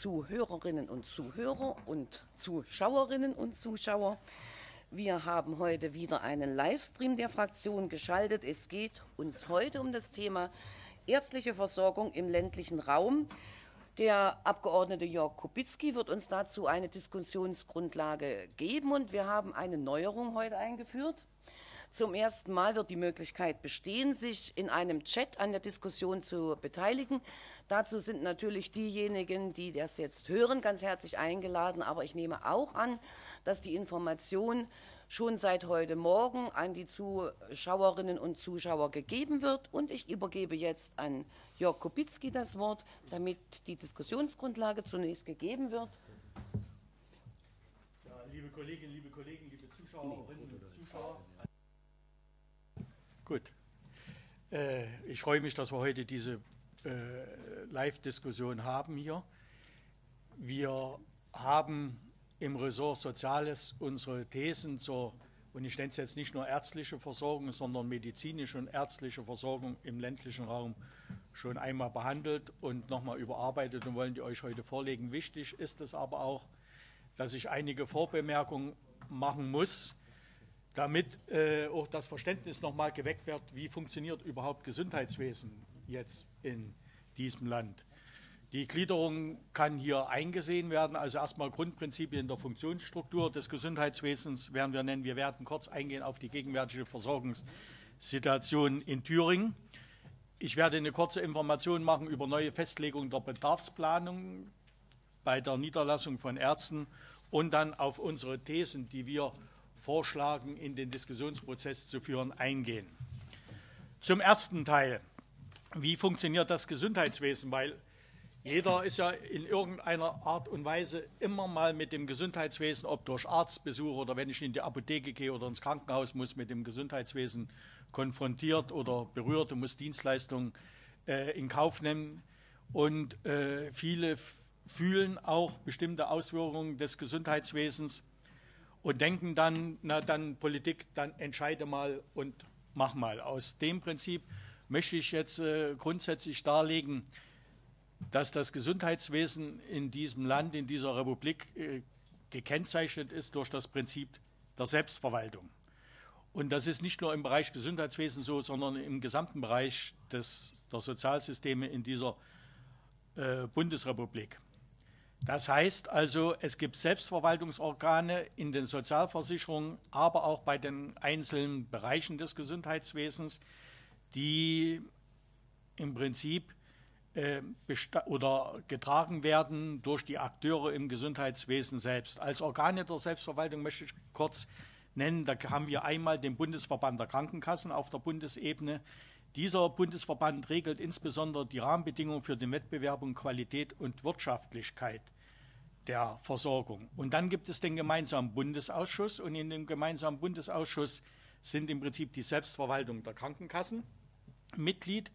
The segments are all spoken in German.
Zuhörerinnen und Zuhörer und Zuschauerinnen und Zuschauer. Wir haben heute wieder einen Livestream der Fraktion geschaltet. Es geht uns heute um das Thema ärztliche Versorgung im ländlichen Raum. Der Abgeordnete Jörg Kubicki wird uns dazu eine Diskussionsgrundlage geben und wir haben eine Neuerung heute eingeführt. Zum ersten Mal wird die Möglichkeit bestehen, sich in einem Chat an der Diskussion zu beteiligen. Dazu sind natürlich diejenigen, die das jetzt hören, ganz herzlich eingeladen. Aber ich nehme auch an, dass die Information schon seit heute Morgen an die Zuschauerinnen und Zuschauer gegeben wird. Und ich übergebe jetzt an Jörg Kubicki das Wort, damit die Diskussionsgrundlage zunächst gegeben wird. Ja, liebe Kolleginnen, liebe Kollegen, liebe Zuschauerinnen und Zuschauer. Gut. Äh, ich freue mich, dass wir heute diese äh, Live-Diskussion haben hier. Wir haben im Ressort Soziales unsere Thesen zur, und ich nenne es jetzt nicht nur ärztliche Versorgung, sondern medizinische und ärztliche Versorgung im ländlichen Raum schon einmal behandelt und nochmal überarbeitet und wollen die euch heute vorlegen. Wichtig ist es aber auch, dass ich einige Vorbemerkungen machen muss, damit äh, auch das Verständnis nochmal geweckt wird, wie funktioniert überhaupt Gesundheitswesen jetzt in diesem Land. Die Gliederung kann hier eingesehen werden, also erstmal Grundprinzipien der Funktionsstruktur des Gesundheitswesens werden wir nennen. Wir werden kurz eingehen auf die gegenwärtige Versorgungssituation in Thüringen. Ich werde eine kurze Information machen über neue Festlegungen der Bedarfsplanung bei der Niederlassung von Ärzten und dann auf unsere Thesen, die wir vorschlagen, in den Diskussionsprozess zu führen, eingehen. Zum ersten Teil. Wie funktioniert das Gesundheitswesen? Weil jeder ist ja in irgendeiner Art und Weise immer mal mit dem Gesundheitswesen, ob durch Arztbesuch oder wenn ich in die Apotheke gehe oder ins Krankenhaus muss, mit dem Gesundheitswesen konfrontiert oder berührt und muss Dienstleistungen äh, in Kauf nehmen. Und äh, viele fühlen auch bestimmte Auswirkungen des Gesundheitswesens und denken dann, na dann Politik, dann entscheide mal und mach mal. Aus dem Prinzip möchte ich jetzt äh, grundsätzlich darlegen, dass das Gesundheitswesen in diesem Land, in dieser Republik äh, gekennzeichnet ist durch das Prinzip der Selbstverwaltung. Und das ist nicht nur im Bereich Gesundheitswesen so, sondern im gesamten Bereich des, der Sozialsysteme in dieser äh, Bundesrepublik. Das heißt also, es gibt Selbstverwaltungsorgane in den Sozialversicherungen, aber auch bei den einzelnen Bereichen des Gesundheitswesens, die im Prinzip äh, oder getragen werden durch die Akteure im Gesundheitswesen selbst. Als Organe der Selbstverwaltung möchte ich kurz nennen, da haben wir einmal den Bundesverband der Krankenkassen auf der Bundesebene, dieser Bundesverband regelt insbesondere die Rahmenbedingungen für den Wettbewerb und Qualität und Wirtschaftlichkeit der Versorgung. Und dann gibt es den gemeinsamen Bundesausschuss und in dem gemeinsamen Bundesausschuss sind im Prinzip die Selbstverwaltung der Krankenkassen Mitglied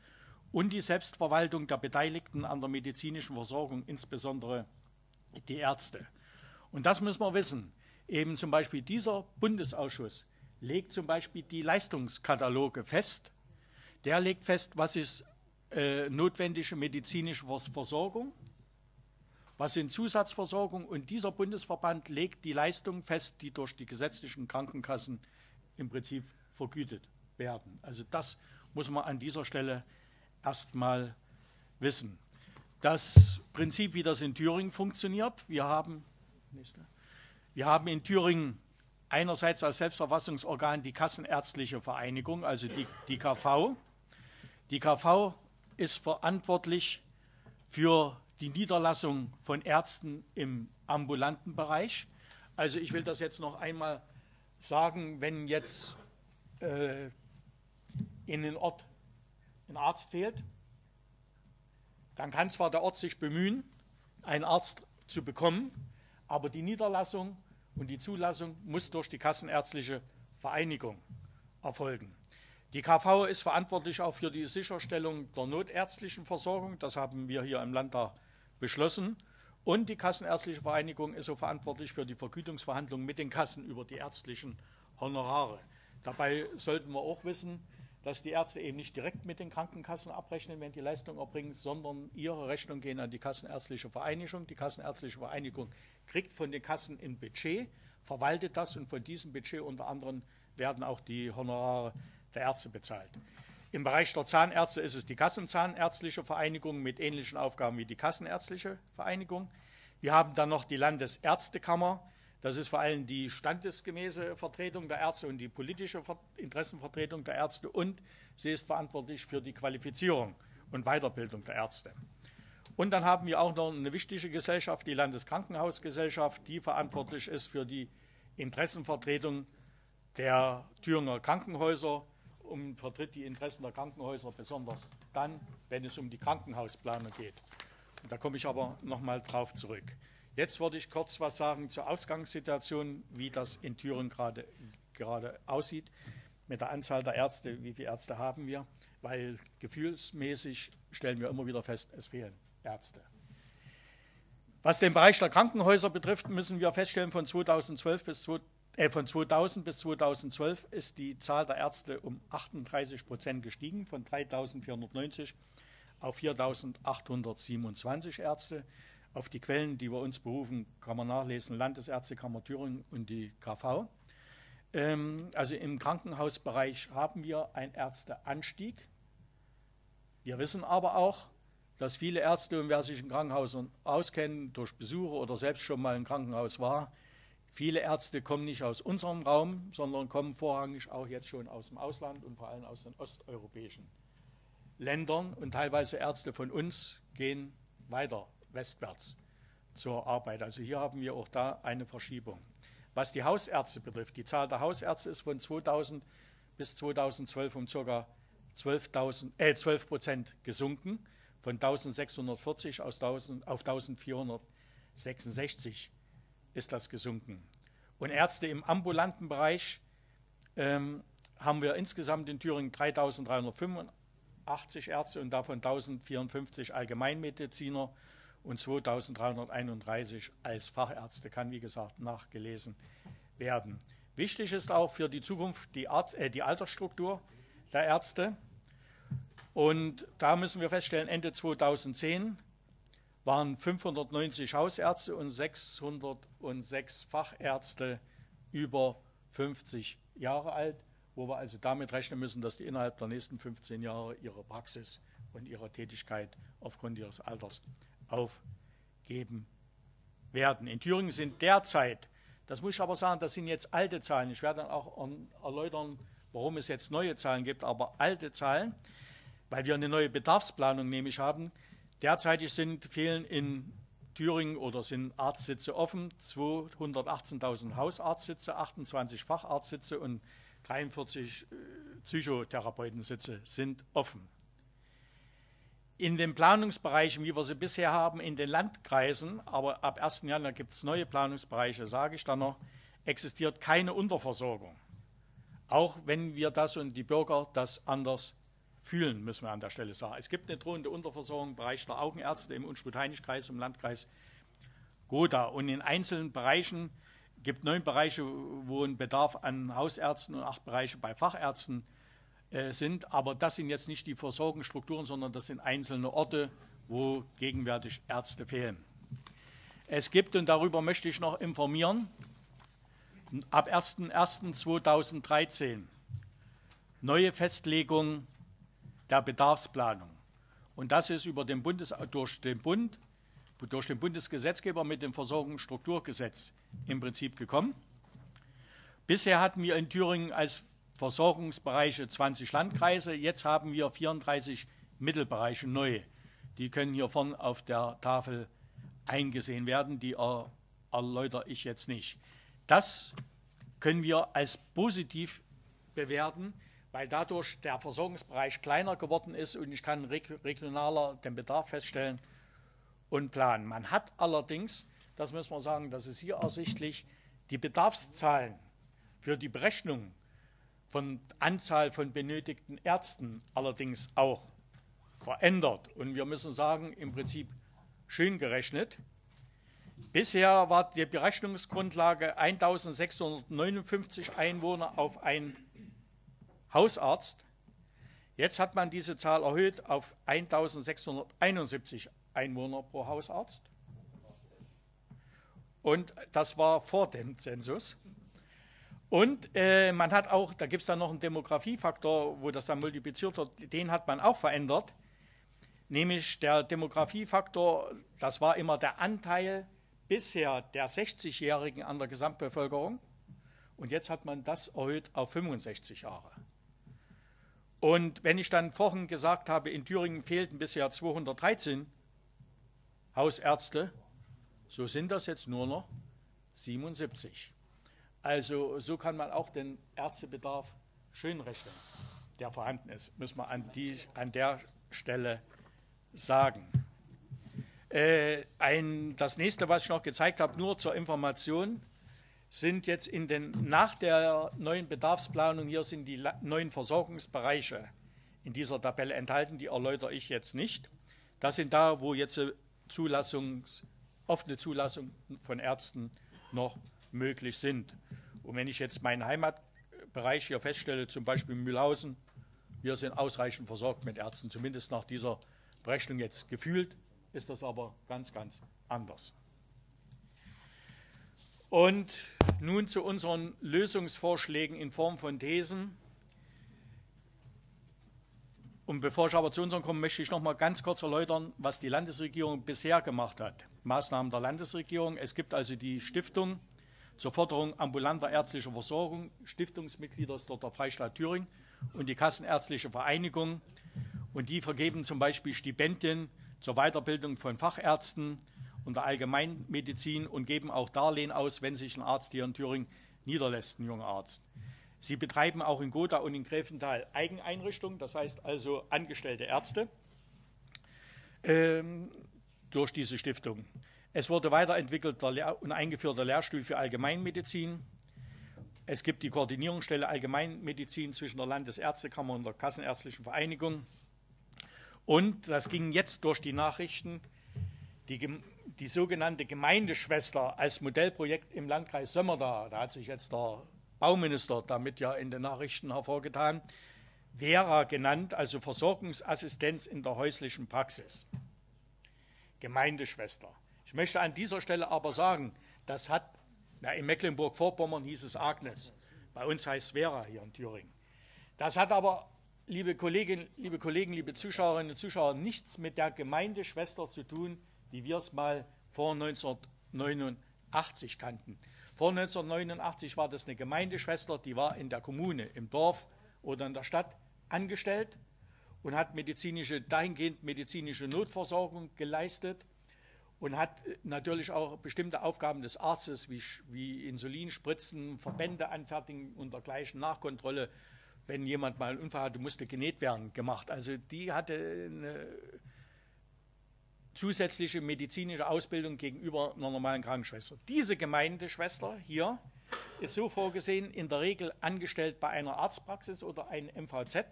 und die Selbstverwaltung der Beteiligten an der medizinischen Versorgung, insbesondere die Ärzte. Und das müssen wir wissen. Eben zum Beispiel dieser Bundesausschuss legt zum Beispiel die Leistungskataloge fest der legt fest, was ist äh, notwendige medizinische Versorgung, was sind Zusatzversorgung und dieser Bundesverband legt die Leistungen fest, die durch die gesetzlichen Krankenkassen im Prinzip vergütet werden. Also das muss man an dieser Stelle erstmal wissen. Das Prinzip, wie das in Thüringen funktioniert, wir haben, wir haben in Thüringen einerseits als Selbstverfassungsorgan die Kassenärztliche Vereinigung, also die, die KV, die KV ist verantwortlich für die Niederlassung von Ärzten im ambulanten Bereich. Also ich will das jetzt noch einmal sagen, wenn jetzt äh, in den Ort ein Arzt fehlt, dann kann zwar der Ort sich bemühen, einen Arzt zu bekommen, aber die Niederlassung und die Zulassung muss durch die Kassenärztliche Vereinigung erfolgen. Die KV ist verantwortlich auch für die Sicherstellung der notärztlichen Versorgung. Das haben wir hier im Landtag beschlossen. Und die Kassenärztliche Vereinigung ist so verantwortlich für die Vergütungsverhandlungen mit den Kassen über die ärztlichen Honorare. Dabei sollten wir auch wissen, dass die Ärzte eben nicht direkt mit den Krankenkassen abrechnen, wenn die Leistung erbringen, sondern ihre Rechnungen gehen an die Kassenärztliche Vereinigung. Die Kassenärztliche Vereinigung kriegt von den Kassen ein Budget, verwaltet das und von diesem Budget unter anderem werden auch die Honorare der Ärzte bezahlt. Im Bereich der Zahnärzte ist es die Kassenzahnärztliche Vereinigung mit ähnlichen Aufgaben wie die Kassenärztliche Vereinigung. Wir haben dann noch die Landesärztekammer. Das ist vor allem die standesgemäße Vertretung der Ärzte und die politische Interessenvertretung der Ärzte. Und sie ist verantwortlich für die Qualifizierung und Weiterbildung der Ärzte. Und dann haben wir auch noch eine wichtige Gesellschaft, die Landeskrankenhausgesellschaft, die verantwortlich ist für die Interessenvertretung der Thüringer Krankenhäuser und vertritt die Interessen der Krankenhäuser besonders dann, wenn es um die Krankenhausplanung geht. Und da komme ich aber noch mal drauf zurück. Jetzt würde ich kurz was sagen zur Ausgangssituation, wie das in Thüringen gerade, gerade aussieht, mit der Anzahl der Ärzte, wie viele Ärzte haben wir, weil gefühlsmäßig stellen wir immer wieder fest, es fehlen Ärzte. Was den Bereich der Krankenhäuser betrifft, müssen wir feststellen, von 2012 bis äh, von 2000 bis 2012 ist die Zahl der Ärzte um 38 Prozent gestiegen, von 3.490 auf 4.827 Ärzte. Auf die Quellen, die wir uns berufen, kann man nachlesen, Landesärztekammer Thüringen und die KV. Ähm, also im Krankenhausbereich haben wir einen Ärzteanstieg. Wir wissen aber auch, dass viele Ärzte und wer sich in Krankenhäusern auskennt, durch Besuche oder selbst schon mal im Krankenhaus war, viele Ärzte kommen nicht aus unserem Raum, sondern kommen vorrangig auch jetzt schon aus dem Ausland und vor allem aus den osteuropäischen Ländern. Und teilweise Ärzte von uns gehen weiter westwärts zur Arbeit. Also hier haben wir auch da eine Verschiebung. Was die Hausärzte betrifft, die Zahl der Hausärzte ist von 2000 bis 2012 um ca. 12, äh, 12 Prozent gesunken, von 1640 auf 1466 ist das gesunken. Und Ärzte im ambulanten Bereich ähm, haben wir insgesamt in Thüringen 3385 Ärzte und davon 1054 Allgemeinmediziner und 2331 als Fachärzte kann, wie gesagt, nachgelesen werden. Wichtig ist auch für die Zukunft die, Art, äh, die Altersstruktur der Ärzte. Und da müssen wir feststellen, Ende 2010 waren 590 Hausärzte und 606 Fachärzte über 50 Jahre alt, wo wir also damit rechnen müssen, dass die innerhalb der nächsten 15 Jahre ihre Praxis und ihre Tätigkeit aufgrund ihres Alters aufgeben werden. In Thüringen sind derzeit, das muss ich aber sagen, das sind jetzt alte Zahlen. Ich werde dann auch erläutern, warum es jetzt neue Zahlen gibt, aber alte Zahlen, weil wir eine neue Bedarfsplanung nämlich haben. Derzeitig sind, fehlen in Thüringen oder sind Arztsitze offen, 218.000 Hausarztsitze, 28 Facharztsitze und 43 äh, Psychotherapeutensitze sind offen in den Planungsbereichen, wie wir sie bisher haben, in den Landkreisen, aber ab 1. Januar gibt es neue Planungsbereiche, sage ich dann noch, existiert keine Unterversorgung. Auch wenn wir das und die Bürger das anders fühlen, müssen wir an der Stelle sagen. Es gibt eine drohende Unterversorgung im Bereich der Augenärzte im Unstrut-Heinig-Kreis, im Landkreis Goda. Und in einzelnen Bereichen gibt neun Bereiche, wo ein Bedarf an Hausärzten und acht Bereiche bei Fachärzten äh, sind. Aber das sind jetzt nicht die Versorgungsstrukturen, sondern das sind einzelne Orte, wo gegenwärtig Ärzte fehlen. Es gibt, und darüber möchte ich noch informieren, ab 01.01.2013 neue Festlegung der Bedarfsplanung. Und das ist über den Bundes, durch, den Bund, durch den Bundesgesetzgeber mit dem Versorgungsstrukturgesetz im Prinzip gekommen. Bisher hatten wir in Thüringen als Versorgungsbereiche 20 Landkreise. Jetzt haben wir 34 Mittelbereiche neu. Die können hier vorne auf der Tafel eingesehen werden. Die erläutere ich jetzt nicht. Das können wir als positiv bewerten, weil dadurch der Versorgungsbereich kleiner geworden ist und ich kann regionaler den Bedarf feststellen und planen. Man hat allerdings, das muss man sagen, das ist hier ersichtlich, die Bedarfszahlen für die Berechnung von Anzahl von benötigten Ärzten allerdings auch verändert. Und wir müssen sagen, im Prinzip schön gerechnet. Bisher war die Berechnungsgrundlage 1659 Einwohner auf einen Hausarzt. Jetzt hat man diese Zahl erhöht auf 1671 Einwohner pro Hausarzt. Und das war vor dem Zensus. Und äh, man hat auch, da gibt es dann noch einen Demografiefaktor, wo das dann multipliziert wird, den hat man auch verändert. Nämlich der Demografiefaktor, das war immer der Anteil bisher der 60-Jährigen an der Gesamtbevölkerung. Und jetzt hat man das erhöht auf 65 Jahre. Und wenn ich dann vorhin gesagt habe, in Thüringen fehlten bisher 213 Hausärzte, so sind das jetzt nur noch 77. Also so kann man auch den Ärztebedarf schön rechnen, der vorhanden ist, muss man an, die, an der Stelle sagen. Äh, ein, das nächste, was ich noch gezeigt habe, nur zur Information, sind jetzt in den, nach der neuen Bedarfsplanung, hier sind die neuen Versorgungsbereiche in dieser Tabelle enthalten, die erläutere ich jetzt nicht. Das sind da, wo jetzt Zulassungs, offene Zulassung von Ärzten noch möglich sind. Und wenn ich jetzt meinen Heimatbereich hier feststelle, zum Beispiel Mühlhausen, wir sind ausreichend versorgt mit Ärzten, zumindest nach dieser Berechnung jetzt gefühlt, ist das aber ganz, ganz anders. Und nun zu unseren Lösungsvorschlägen in Form von Thesen. Und bevor ich aber zu unseren komme, möchte ich noch mal ganz kurz erläutern, was die Landesregierung bisher gemacht hat. Maßnahmen der Landesregierung. Es gibt also die Stiftung zur Förderung ambulanter ärztlicher Versorgung. Stiftungsmitglieder der Freistaat Thüringen und die Kassenärztliche Vereinigung. Und die vergeben zum Beispiel Stipendien zur Weiterbildung von Fachärzten und der Allgemeinmedizin und geben auch Darlehen aus, wenn sich ein Arzt hier in Thüringen niederlässt, ein junger Arzt. Sie betreiben auch in Gotha und in Gräfenthal Eigeneinrichtungen, das heißt also angestellte Ärzte ähm, durch diese Stiftung. Es wurde weiterentwickelt und eingeführt der Lehrstuhl für Allgemeinmedizin. Es gibt die Koordinierungsstelle Allgemeinmedizin zwischen der Landesärztekammer und der Kassenärztlichen Vereinigung. Und das ging jetzt durch die Nachrichten, die, die sogenannte Gemeindeschwester als Modellprojekt im Landkreis Sömmerda, da hat sich jetzt der Bauminister damit ja in den Nachrichten hervorgetan, Vera genannt, also Versorgungsassistenz in der häuslichen Praxis. Gemeindeschwester. Ich möchte an dieser Stelle aber sagen, das hat, na, in Mecklenburg-Vorpommern hieß es Agnes, bei uns heißt es Vera hier in Thüringen. Das hat aber liebe Kolleginnen, liebe Kollegen, liebe Zuschauerinnen und Zuschauer, nichts mit der Gemeindeschwester zu tun, wie wir es mal vor 1989 kannten. Vor 1989 war das eine Gemeindeschwester, die war in der Kommune, im Dorf oder in der Stadt angestellt und hat medizinische, dahingehend medizinische Notversorgung geleistet und hat natürlich auch bestimmte Aufgaben des Arztes wie, wie Insulinspritzen, Verbände anfertigen und dergleichen Nachkontrolle wenn jemand mal einen Unfall hatte, musste genäht werden, gemacht. Also die hatte eine zusätzliche medizinische Ausbildung gegenüber einer normalen Krankenschwester. Diese Gemeindeschwester hier ist so vorgesehen, in der Regel angestellt bei einer Arztpraxis oder einem MVZ,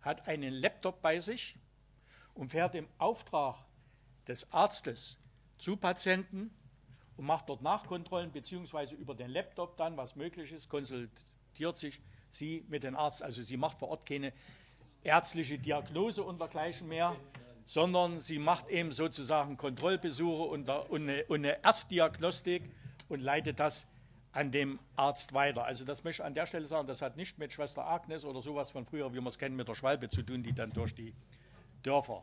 hat einen Laptop bei sich und fährt im Auftrag des Arztes zu Patienten und macht dort Nachkontrollen, beziehungsweise über den Laptop dann, was möglich ist, konsultiert sich sie mit dem Arzt. Also sie macht vor Ort keine ärztliche Diagnose und dergleichen mehr, sondern sie macht eben sozusagen Kontrollbesuche und, eine, Erstdiagnostik und leitet das an dem Arzt weiter. Also das möchte ich an der Stelle sagen, das hat nicht mit Schwester Agnes oder sowas von früher, wie wir es kennen, mit der Schwalbe zu tun, die dann durch die Dörfer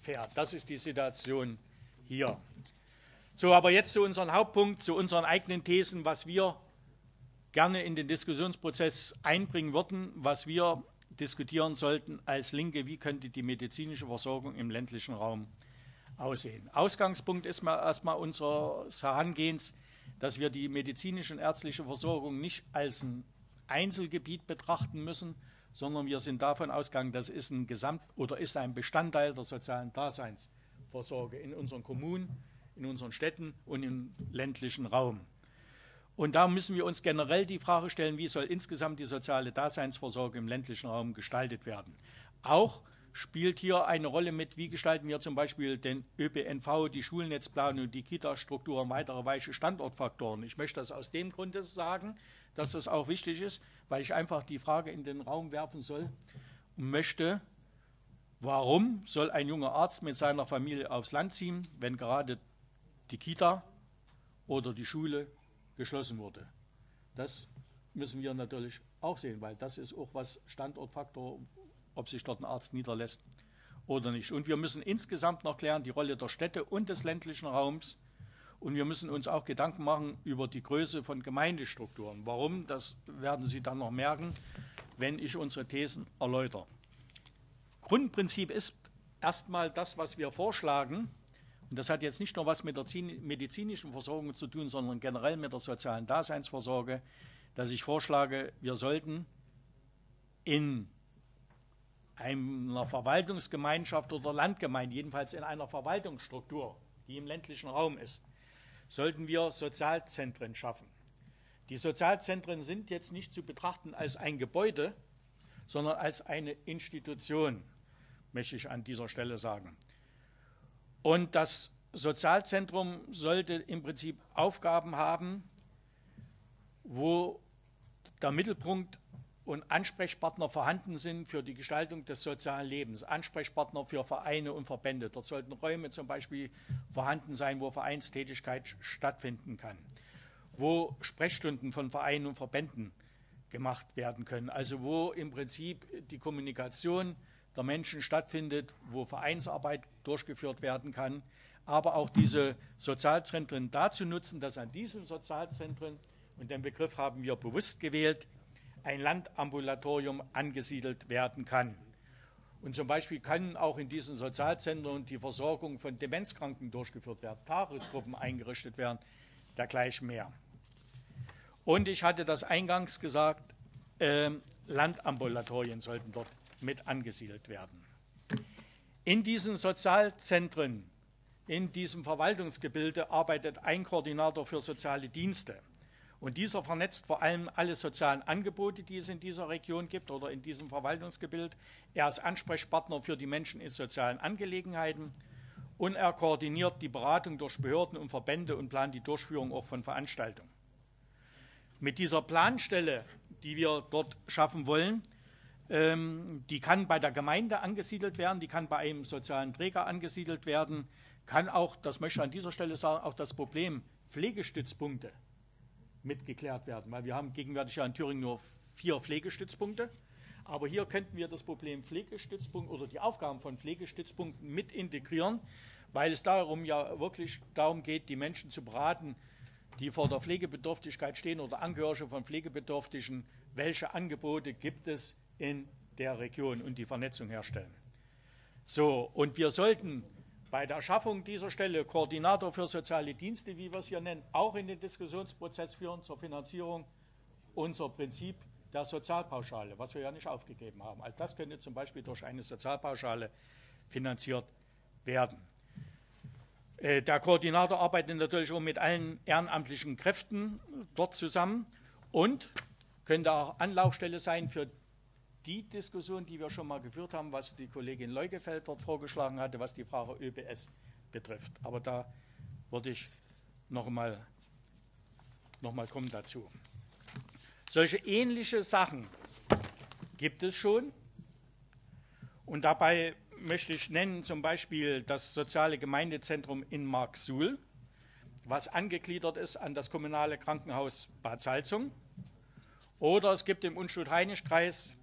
fährt. Das ist die Situation hier. So, aber jetzt zu unserem Hauptpunkt, zu unseren eigenen Thesen, was wir gerne in den Diskussionsprozess einbringen würden, was wir diskutieren sollten als Linke, wie könnte die medizinische Versorgung im ländlichen Raum aussehen. Ausgangspunkt ist mal erstmal unseres Herangehens, dass wir die medizinische und ärztliche Versorgung nicht als ein Einzelgebiet betrachten müssen, sondern wir sind davon ausgegangen, das ist ein Gesamt oder ist ein Bestandteil der sozialen Daseinsvorsorge in unseren Kommunen, in unseren Städten und im ländlichen Raum. Und da müssen wir uns generell die Frage stellen, wie soll insgesamt die soziale Daseinsvorsorge im ländlichen Raum gestaltet werden. Auch spielt hier eine Rolle mit, wie gestalten wir zum Beispiel den ÖPNV, die Schulnetzplanung, die Kita-Struktur und weitere weiche Standortfaktoren. Ich möchte das aus dem Grunde sagen, dass das auch wichtig ist, weil ich einfach die Frage in den Raum werfen soll und möchte, Warum soll ein junger Arzt mit seiner Familie aufs Land ziehen, wenn gerade die Kita oder die Schule geschlossen wurde? Das müssen wir natürlich auch sehen, weil das ist auch was Standortfaktor, ob sich dort ein Arzt niederlässt oder nicht. Und wir müssen insgesamt noch klären die Rolle der Städte und des ländlichen Raums. Und wir müssen uns auch Gedanken machen über die Größe von Gemeindestrukturen. Warum? Das werden Sie dann noch merken, wenn ich unsere Thesen erläutere. Grundprinzip ist erstmal das, was wir vorschlagen. Und das hat jetzt nicht nur was mit der medizinischen Versorgung zu tun, sondern generell mit der sozialen Daseinsvorsorge, dass ich vorschlage, wir sollten in einer Verwaltungsgemeinschaft oder Landgemeinde, jedenfalls in einer Verwaltungsstruktur, die im ländlichen Raum ist, sollten wir Sozialzentren schaffen. Die Sozialzentren sind jetzt nicht zu betrachten als ein Gebäude, sondern als eine Institution, möchte ich an dieser Stelle sagen. Und das Sozialzentrum sollte im Prinzip Aufgaben haben, wo der Mittelpunkt und Ansprechpartner vorhanden sind für die Gestaltung des sozialen Lebens, Ansprechpartner für Vereine und Verbände. Dort sollten Räume zum Beispiel vorhanden sein, wo Vereinstätigkeit stattfinden kann, wo Sprechstunden von Vereinen und Verbänden gemacht werden können, also wo im Prinzip die Kommunikation der Menschen stattfindet, wo Vereinsarbeit durchgeführt werden kann, aber auch diese Sozialzentren dazu nutzen, dass an diesen Sozialzentren, und den Begriff haben wir bewusst gewählt, ein Landambulatorium angesiedelt werden kann. Und zum Beispiel kann auch in diesen Sozialzentren die Versorgung von Demenzkranken durchgeführt werden, Tagesgruppen eingerichtet werden, dergleichen mehr. Und ich hatte das eingangs gesagt, äh, Landambulatorien sollten dort mit angesiedelt werden. In diesen Sozialzentren, in diesem Verwaltungsgebilde arbeitet ein Koordinator für soziale Dienste. Und dieser vernetzt vor allem alle sozialen Angebote, die es in dieser Region gibt oder in diesem Verwaltungsgebild. Er ist Ansprechpartner für die Menschen in sozialen Angelegenheiten und er koordiniert die Beratung durch Behörden und Verbände und plant die Durchführung auch von Veranstaltungen. Mit dieser Planstelle, die wir dort schaffen wollen, ähm, die kann bei der Gemeinde angesiedelt werden, die kann bei einem sozialen Träger angesiedelt werden, kann auch, das möchte ich an dieser Stelle sagen, auch das Problem Pflegestützpunkte mitgeklärt werden, weil wir haben gegenwärtig ja in Thüringen nur vier Pflegestützpunkte. Aber hier könnten wir das Problem Pflegestützpunkt oder die Aufgaben von Pflegestützpunkten mit integrieren, weil es darum ja wirklich darum geht, die Menschen zu beraten, die vor der Pflegebedürftigkeit stehen oder Angehörige von Pflegebedürftigen, welche Angebote gibt es in der Region und die Vernetzung herstellen. So, und wir sollten bei der Schaffung dieser Stelle Koordinator für soziale Dienste, wie wir es hier nennen, auch in den Diskussionsprozess führen zur Finanzierung unser Prinzip der Sozialpauschale, was wir ja nicht aufgegeben haben. All das könnte zum Beispiel durch eine Sozialpauschale finanziert werden. Äh, der Koordinator arbeitet natürlich auch mit allen ehrenamtlichen Kräften dort zusammen und könnte auch Anlaufstelle sein für die Diskussion, die wir schon mal geführt haben, was die Kollegin Leugefeld dort vorgeschlagen hatte, was die Frage ÖBS betrifft. Aber da würde ich noch mal, noch mal kommen dazu. Solche ähnliche Sachen gibt es schon. Und dabei möchte ich nennen zum Beispiel das soziale Gemeindezentrum in Marksuhl, was angegliedert ist an das kommunale Krankenhaus Bad Salzung. Oder es gibt im Unschuld-Heinisch-Kreis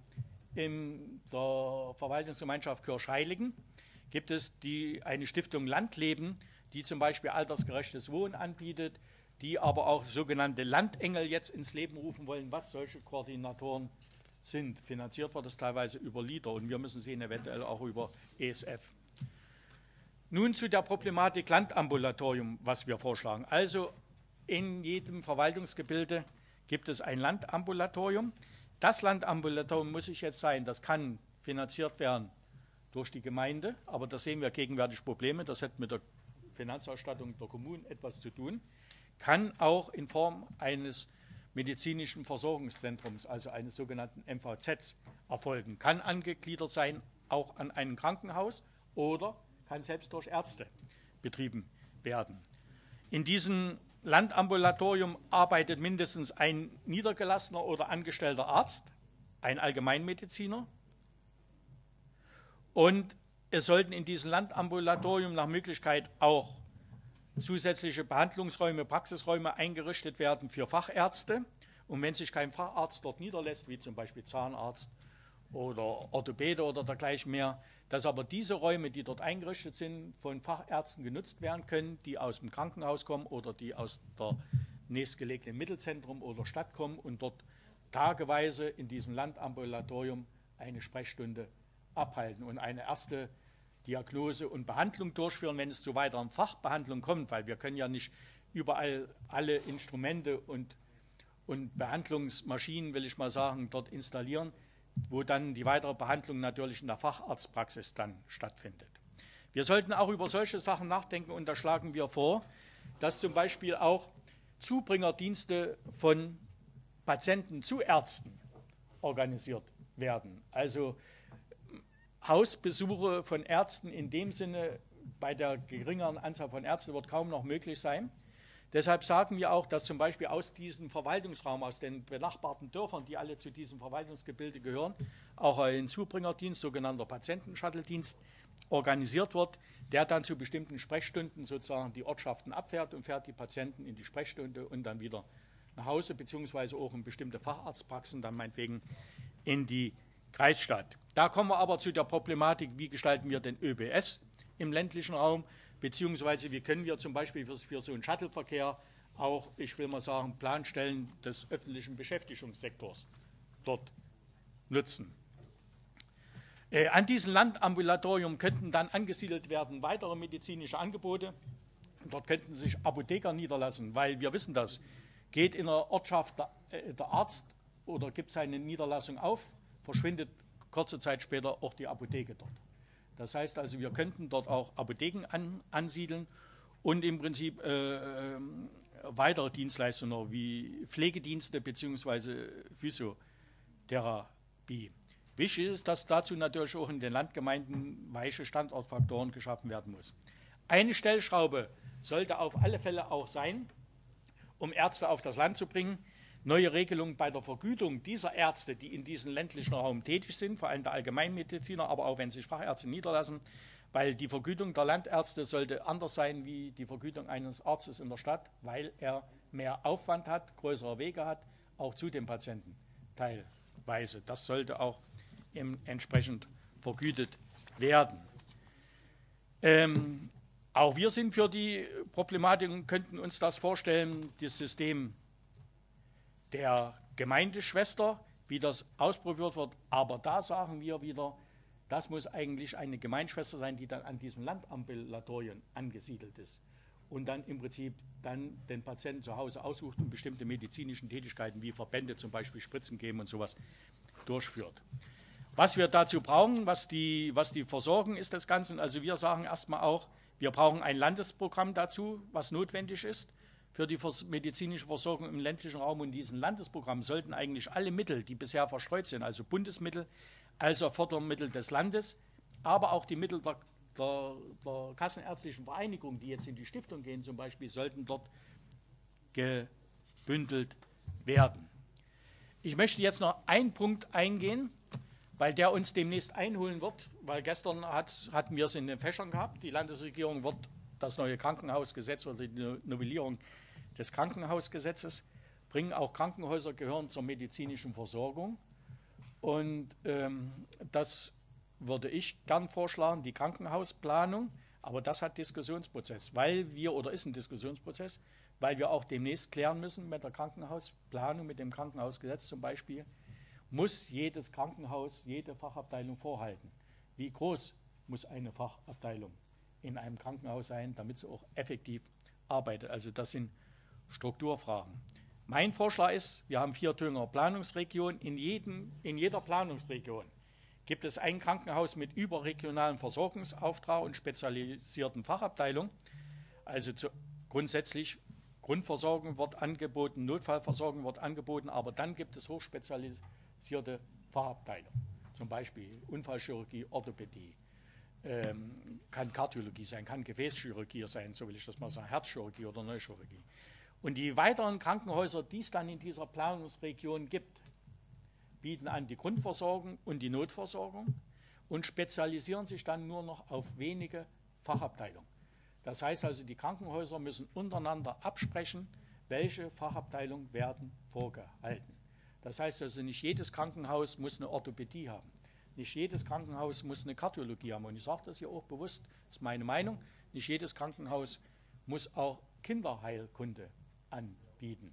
in der Verwaltungsgemeinschaft Kirchheiligen gibt es die, eine Stiftung Landleben, die zum Beispiel altersgerechtes Wohnen anbietet, die aber auch sogenannte Landengel jetzt ins Leben rufen wollen, was solche Koordinatoren sind. Finanziert wird das teilweise über LIDER und wir müssen sehen, eventuell auch über ESF. Nun zu der Problematik Landambulatorium, was wir vorschlagen. Also in jedem Verwaltungsgebilde gibt es ein Landambulatorium. Das Landambulatorium muss ich jetzt sein, das kann finanziert werden durch die Gemeinde, aber da sehen wir gegenwärtig Probleme, das hat mit der Finanzausstattung der Kommunen etwas zu tun, kann auch in Form eines medizinischen Versorgungszentrums, also eines sogenannten MVZs, erfolgen, kann angegliedert sein auch an einem Krankenhaus oder kann selbst durch Ärzte betrieben werden. In diesen Landambulatorium arbeitet mindestens ein niedergelassener oder angestellter Arzt, ein Allgemeinmediziner und es sollten in diesem Landambulatorium nach Möglichkeit auch zusätzliche Behandlungsräume, Praxisräume eingerichtet werden für Fachärzte. Und wenn sich kein Facharzt dort niederlässt, wie zum Beispiel Zahnarzt oder Orthopäde oder dergleichen mehr, dass aber diese Räume, die dort eingerichtet sind, von Fachärzten genutzt werden können, die aus dem Krankenhaus kommen oder die aus der nächstgelegenen Mittelzentrum oder Stadt kommen und dort tageweise in diesem Landambulatorium eine Sprechstunde abhalten und eine erste Diagnose und Behandlung durchführen, wenn es zu weiteren Fachbehandlungen kommt, weil wir können ja nicht überall alle Instrumente und, und Behandlungsmaschinen, will ich mal sagen, dort installieren, wo dann die weitere Behandlung natürlich in der Facharztpraxis dann stattfindet. Wir sollten auch über solche Sachen nachdenken und da schlagen wir vor, dass zum Beispiel auch Zubringerdienste von Patienten zu Ärzten organisiert werden. Also Hausbesuche von Ärzten in dem Sinne bei der geringeren Anzahl von Ärzten wird kaum noch möglich sein. Deshalb sagen wir auch, dass zum Beispiel aus diesem Verwaltungsraum, aus den benachbarten Dörfern, die alle zu diesem Verwaltungsgebilde gehören, auch ein Zubringerdienst, sogenannter Patientenshuttle-Dienst, organisiert wird, der dann zu bestimmten Sprechstunden sozusagen die Ortschaften abfährt und fährt die Patienten in die Sprechstunde und dann wieder nach Hause, beziehungsweise auch in bestimmte Facharztpraxen, dann meinetwegen in die Kreisstadt. Da kommen wir aber zu der Problematik, wie gestalten wir den ÖBS im ländlichen Raum, beziehungsweise wie können wir zum Beispiel für, für so einen Shuttleverkehr auch, ich will mal sagen, Planstellen des öffentlichen Beschäftigungssektors dort nutzen. Äh, an diesem Landambulatorium könnten dann angesiedelt werden weitere medizinische Angebote. Dort könnten sich Apotheker niederlassen, weil wir wissen das. Geht in der Ortschaft der, äh, der Arzt oder gibt seine Niederlassung auf, verschwindet kurze Zeit später auch die Apotheke dort. Das heißt also, wir könnten dort auch Apotheken an, ansiedeln und im Prinzip äh, äh, weitere Dienstleistungen wie Pflegedienste bzw. Physiotherapie. Wichtig ist, dass dazu natürlich auch in den Landgemeinden weiche Standortfaktoren geschaffen werden muss. Eine Stellschraube sollte auf alle Fälle auch sein, um Ärzte auf das Land zu bringen, neue Regelungen bei der Vergütung dieser Ärzte, die in diesem ländlichen Raum tätig sind, vor allem der Allgemeinmediziner, aber auch wenn sich Fachärzte niederlassen, weil die Vergütung der Landärzte sollte anders sein wie die Vergütung eines Arztes in der Stadt, weil er mehr Aufwand hat, größere Wege hat, auch zu den Patienten teilweise. Das sollte auch entsprechend vergütet werden. Ähm, auch wir sind für die Problematik und könnten uns das vorstellen, das System der Gemeindeschwester, wie das ausprobiert wird. Aber da sagen wir wieder, das muss eigentlich eine Gemeinschwester sein, die dann an diesem Landambulatorien angesiedelt ist und dann im Prinzip dann den Patienten zu Hause aussucht und bestimmte medizinischen Tätigkeiten wie Verbände zum Beispiel Spritzen geben und sowas durchführt. Was wir dazu brauchen, was die, was die Versorgung ist des Ganzen, also wir sagen erstmal auch, wir brauchen ein Landesprogramm dazu, was notwendig ist für die medizinische Versorgung im ländlichen Raum. Und in diesem Landesprogramm sollten eigentlich alle Mittel, die bisher verstreut sind, also Bundesmittel, also Fördermittel des Landes, aber auch die Mittel der, der, der Kassenärztlichen Vereinigung, die jetzt in die Stiftung gehen zum Beispiel, sollten dort gebündelt werden. Ich möchte jetzt noch einen Punkt eingehen, weil der uns demnächst einholen wird, weil gestern hat, hatten wir es in den Fächern gehabt. Die Landesregierung wird das neue Krankenhausgesetz oder die Novellierung des Krankenhausgesetzes bringen. Auch Krankenhäuser gehören zur medizinischen Versorgung. Und ähm, das würde ich gern vorschlagen, die Krankenhausplanung. Aber das hat Diskussionsprozess, weil wir, oder ist ein Diskussionsprozess, weil wir auch demnächst klären müssen mit der Krankenhausplanung, mit dem Krankenhausgesetz zum Beispiel, muss jedes Krankenhaus, jede Fachabteilung vorhalten. Wie groß muss eine Fachabteilung in einem Krankenhaus sein, damit sie auch effektiv arbeitet. Also das sind Strukturfragen. Mein Vorschlag ist, wir haben vier Thüringer Planungsregionen. In, jedem, in jeder Planungsregion gibt es ein Krankenhaus mit überregionalem Versorgungsauftrag und spezialisierten Fachabteilung. Also zu, grundsätzlich Grundversorgung wird angeboten, Notfallversorgung wird angeboten, aber dann gibt es hochspezialisierte Fachabteilungen, zum Beispiel Unfallchirurgie, Orthopädie, ähm, kann Kardiologie sein, kann Gefäßchirurgie sein, so will ich das mal sagen, Herzchirurgie oder Neuchirurgie. Und die weiteren Krankenhäuser, die es dann in dieser Planungsregion gibt, bieten an die Grundversorgung und die Notversorgung. und spezialisieren sich dann nur noch auf wenige Fachabteilungen. Das heißt also, die Krankenhäuser müssen untereinander absprechen, welche Fachabteilungen werden vorgehalten. Das heißt also, nicht jedes Krankenhaus muss eine Orthopädie haben. Nicht jedes Krankenhaus muss eine Kardiologie haben. Und ich sage das hier auch bewusst, das ist meine Meinung. Nicht jedes Krankenhaus muss auch Kinderheilkunde anbieten.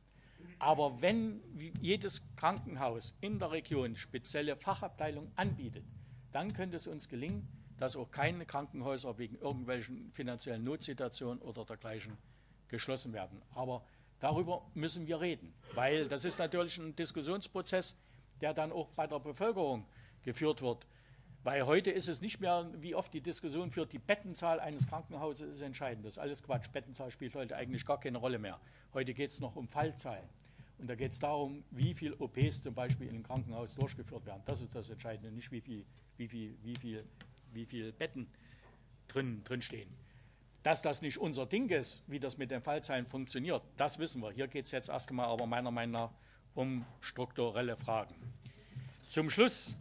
Aber wenn jedes Krankenhaus in der Region spezielle Fachabteilungen anbietet, dann könnte es uns gelingen, dass auch keine Krankenhäuser wegen irgendwelchen finanziellen Notsituationen oder dergleichen geschlossen werden. Aber darüber müssen wir reden, weil das ist natürlich ein Diskussionsprozess, der dann auch bei der Bevölkerung geführt wird. Weil heute ist es nicht mehr, wie oft die Diskussion führt, die Bettenzahl eines Krankenhauses ist entscheidend. Das ist alles Quatsch. Bettenzahl spielt heute eigentlich gar keine Rolle mehr. Heute geht es noch um Fallzahlen. Und da geht es darum, wie viele OPs zum Beispiel in einem Krankenhaus durchgeführt werden. Das ist das Entscheidende, nicht wie viel, wie viel, wie viel, wie viel Betten drin, drin stehen. Dass das nicht unser Ding ist, wie das mit den Fallzahlen funktioniert, das wissen wir. Hier geht es jetzt erst einmal aber meiner Meinung nach um strukturelle Fragen. Zum Schluss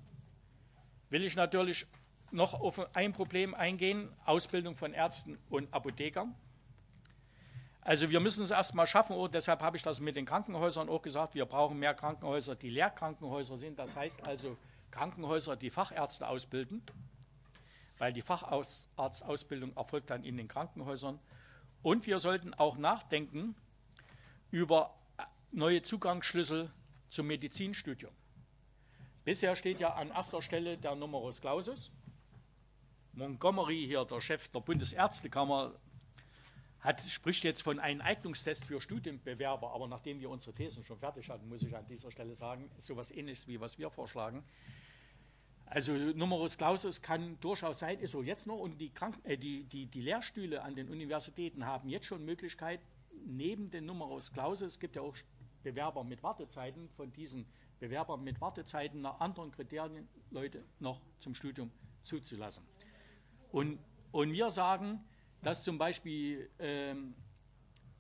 will ich natürlich noch auf ein Problem eingehen, Ausbildung von Ärzten und Apothekern. Also wir müssen es erstmal schaffen, und deshalb habe ich das mit den Krankenhäusern auch gesagt, wir brauchen mehr Krankenhäuser, die Lehrkrankenhäuser sind. Das heißt also Krankenhäuser, die Fachärzte ausbilden, weil die Facharztausbildung erfolgt dann in den Krankenhäusern. Und wir sollten auch nachdenken über neue Zugangsschlüssel zum Medizinstudium. Bisher steht ja an erster Stelle der Numerus Clausus. Montgomery, hier der Chef der Bundesärztekammer, hat, spricht jetzt von einem Eignungstest für Studienbewerber, aber nachdem wir unsere Thesen schon fertig hatten, muss ich an dieser Stelle sagen, ist sowas ähnliches wie was wir vorschlagen. Also Numerus Clausus kann durchaus sein, ist so jetzt noch, und die, Krank äh, die, die, die Lehrstühle an den Universitäten haben jetzt schon Möglichkeit, neben den Numerus Clausus, es gibt ja auch Bewerber mit Wartezeiten, von diesen Bewerber mit Wartezeiten nach anderen Kriterien Leute noch zum Studium zuzulassen. Und, und wir sagen, dass zum Beispiel ähm,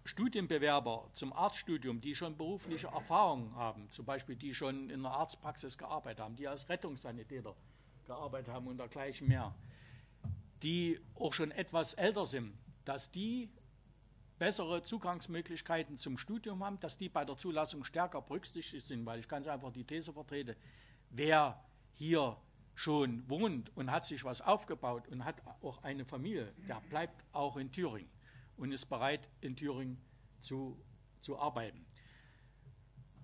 Studienbewerber zum Arztstudium, die schon berufliche Erfahrung haben, zum Beispiel die schon in der Arztpraxis gearbeitet haben, die als Rettungssanitäter gearbeitet haben und dergleichen mehr, die auch schon etwas älter sind, dass die bessere Zugangsmöglichkeiten zum Studium haben, dass die bei der Zulassung stärker berücksichtigt sind, weil ich ganz einfach die These vertrete, wer hier schon wohnt und hat sich was aufgebaut und hat auch eine Familie, der bleibt auch in Thüringen und ist bereit, in Thüringen zu, zu arbeiten.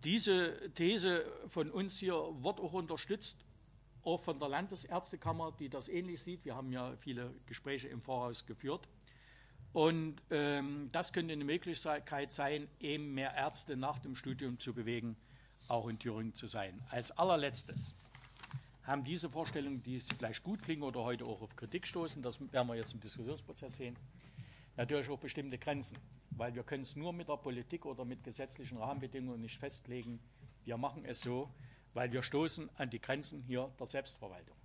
Diese These von uns hier wird auch unterstützt, auch von der Landesärztekammer, die das ähnlich sieht. Wir haben ja viele Gespräche im Voraus geführt. Und ähm, das könnte eine Möglichkeit sein, eben mehr Ärzte nach dem Studium zu bewegen, auch in Thüringen zu sein. Als allerletztes haben diese Vorstellungen, die vielleicht gut klingen oder heute auch auf Kritik stoßen, das werden wir jetzt im Diskussionsprozess sehen, natürlich auch bestimmte Grenzen, weil wir können es nur mit der Politik oder mit gesetzlichen Rahmenbedingungen nicht festlegen. Wir machen es so, weil wir stoßen an die Grenzen hier der Selbstverwaltung.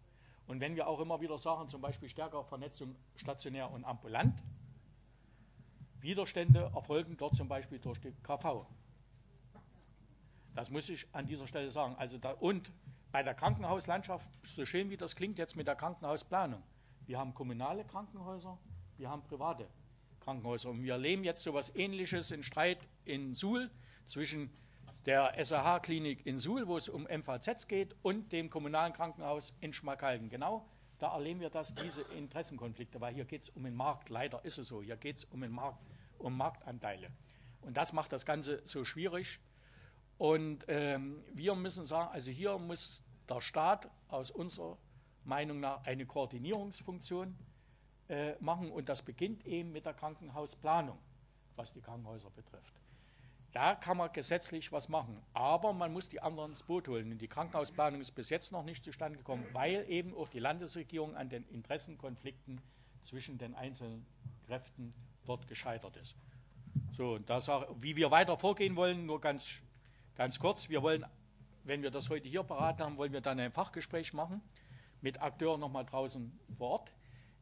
Und wenn wir auch immer wieder sagen, zum Beispiel stärkere Vernetzung stationär und ambulant, Widerstände erfolgen dort zum Beispiel durch die KV. Das muss ich an dieser Stelle sagen. Also da, und bei der Krankenhauslandschaft, so schön wie das klingt jetzt mit der Krankenhausplanung, wir haben kommunale Krankenhäuser, wir haben private Krankenhäuser. Und wir erleben jetzt so etwas Ähnliches in Streit in Suhl zwischen der SAH-Klinik in Suhl, wo es um MVZs geht, und dem kommunalen Krankenhaus in Schmalkalden. Genau da erleben wir das, diese Interessenkonflikte, weil hier geht es um den Markt. Leider ist es so. Hier geht es um den Markt, um Marktanteile. Und das macht das Ganze so schwierig. Und ähm, wir müssen sagen, also hier muss der Staat aus unserer Meinung nach eine Koordinierungsfunktion äh, machen. Und das beginnt eben mit der Krankenhausplanung, was die Krankenhäuser betrifft. Da kann man gesetzlich was machen, aber man muss die anderen ins Boot holen. Und die Krankenhausplanung ist bis jetzt noch nicht zustande gekommen, weil eben auch die Landesregierung an den Interessenkonflikten zwischen den einzelnen Kräften dort gescheitert ist. So, und das auch, wie wir weiter vorgehen wollen, nur ganz, ganz kurz. Wir wollen, wenn wir das heute hier beraten haben, wollen wir dann ein Fachgespräch machen mit Akteuren nochmal draußen vor Ort.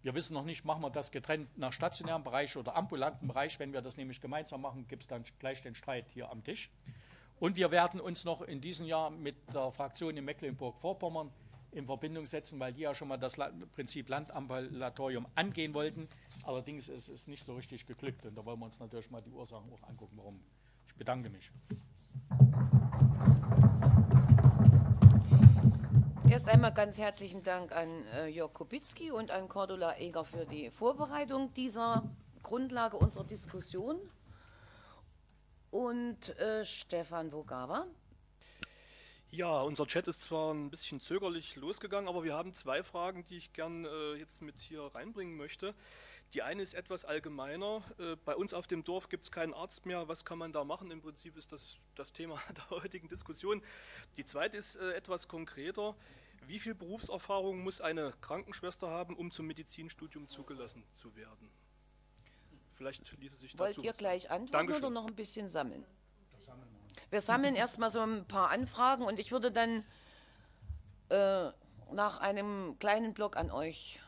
Wir wissen noch nicht, machen wir das getrennt nach stationärem Bereich oder ambulanten Bereich. Wenn wir das nämlich gemeinsam machen, gibt es dann gleich den Streit hier am Tisch. Und wir werden uns noch in diesem Jahr mit der Fraktion in Mecklenburg-Vorpommern in Verbindung setzen, weil die ja schon mal das Prinzip Landambulatorium angehen wollten. Allerdings ist es nicht so richtig geglückt und da wollen wir uns natürlich mal die Ursachen auch angucken, warum. Ich bedanke mich. Erst einmal ganz herzlichen Dank an äh, Jörg Kubicki und an Cordula Eger für die Vorbereitung dieser Grundlage unserer Diskussion. Und äh, Stefan Vogava. Ja, unser Chat ist zwar ein bisschen zögerlich losgegangen, aber wir haben zwei Fragen, die ich gern äh, jetzt mit hier reinbringen möchte. Die eine ist etwas allgemeiner. Äh, bei uns auf dem Dorf gibt es keinen Arzt mehr. Was kann man da machen? Im Prinzip ist das das Thema der heutigen Diskussion. Die zweite ist äh, etwas konkreter. Wie viel Berufserfahrung muss eine Krankenschwester haben, um zum Medizinstudium zugelassen zu werden? Vielleicht ließe sich dazu Wollt ihr gleich antworten Dankeschön. oder noch ein bisschen sammeln? Wir sammeln erstmal so ein paar Anfragen und ich würde dann äh, nach einem kleinen Block an euch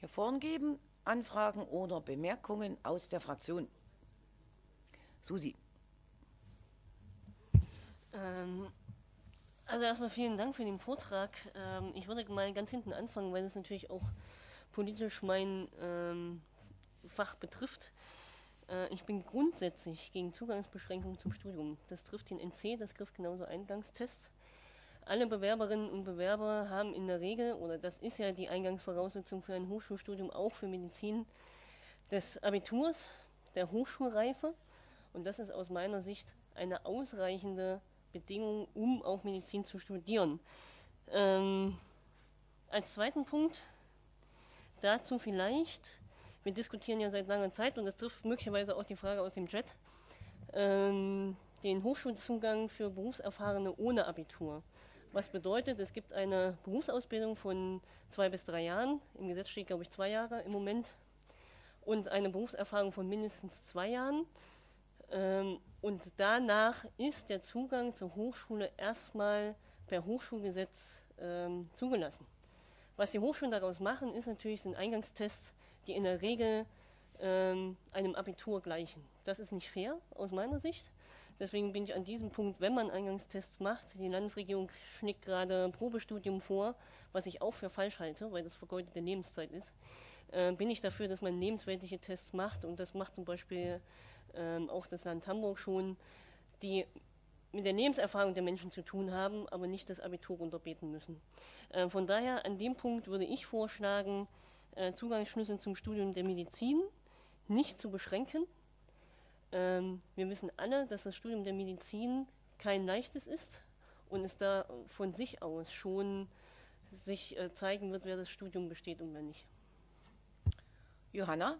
hier vorn geben, Anfragen oder Bemerkungen aus der Fraktion. Susi. Ähm, also erstmal vielen Dank für den Vortrag. Ähm, ich würde mal ganz hinten anfangen, weil es natürlich auch politisch mein ähm, Fach betrifft. Äh, ich bin grundsätzlich gegen Zugangsbeschränkungen zum Studium. Das trifft den NC, das trifft genauso Eingangstests. Alle Bewerberinnen und Bewerber haben in der Regel, oder das ist ja die Eingangsvoraussetzung für ein Hochschulstudium, auch für Medizin, des Abiturs, der Hochschulreife. Und das ist aus meiner Sicht eine ausreichende Bedingung, um auch Medizin zu studieren. Ähm, als zweiten Punkt dazu vielleicht wir diskutieren ja seit langer Zeit und das trifft möglicherweise auch die Frage aus dem Chat, ähm, den Hochschulzugang für Berufserfahrene ohne Abitur. Was bedeutet, es gibt eine Berufsausbildung von zwei bis drei Jahren, im Gesetz steht glaube ich zwei Jahre im Moment, und eine Berufserfahrung von mindestens zwei Jahren. Ähm, und danach ist der Zugang zur Hochschule erstmal per Hochschulgesetz ähm, zugelassen. Was die Hochschulen daraus machen, ist natürlich sind Eingangstests die in der Regel ähm, einem Abitur gleichen. Das ist nicht fair aus meiner Sicht. Deswegen bin ich an diesem Punkt, wenn man Eingangstests macht, die Landesregierung schnickt gerade Probestudium vor, was ich auch für falsch halte, weil das vergeudete Lebenszeit ist, äh, bin ich dafür, dass man lebensweltliche Tests macht und das macht zum Beispiel ähm, auch das Land Hamburg schon, die mit der Lebenserfahrung der Menschen zu tun haben, aber nicht das Abitur unterbeten müssen. Äh, von daher, an dem Punkt würde ich vorschlagen, äh, Zugangsschlüssel zum Studium der Medizin nicht zu beschränken. Ähm, wir wissen alle, dass das Studium der Medizin kein leichtes ist und es da von sich aus schon sich äh, zeigen wird, wer das Studium besteht und wer nicht. Johanna?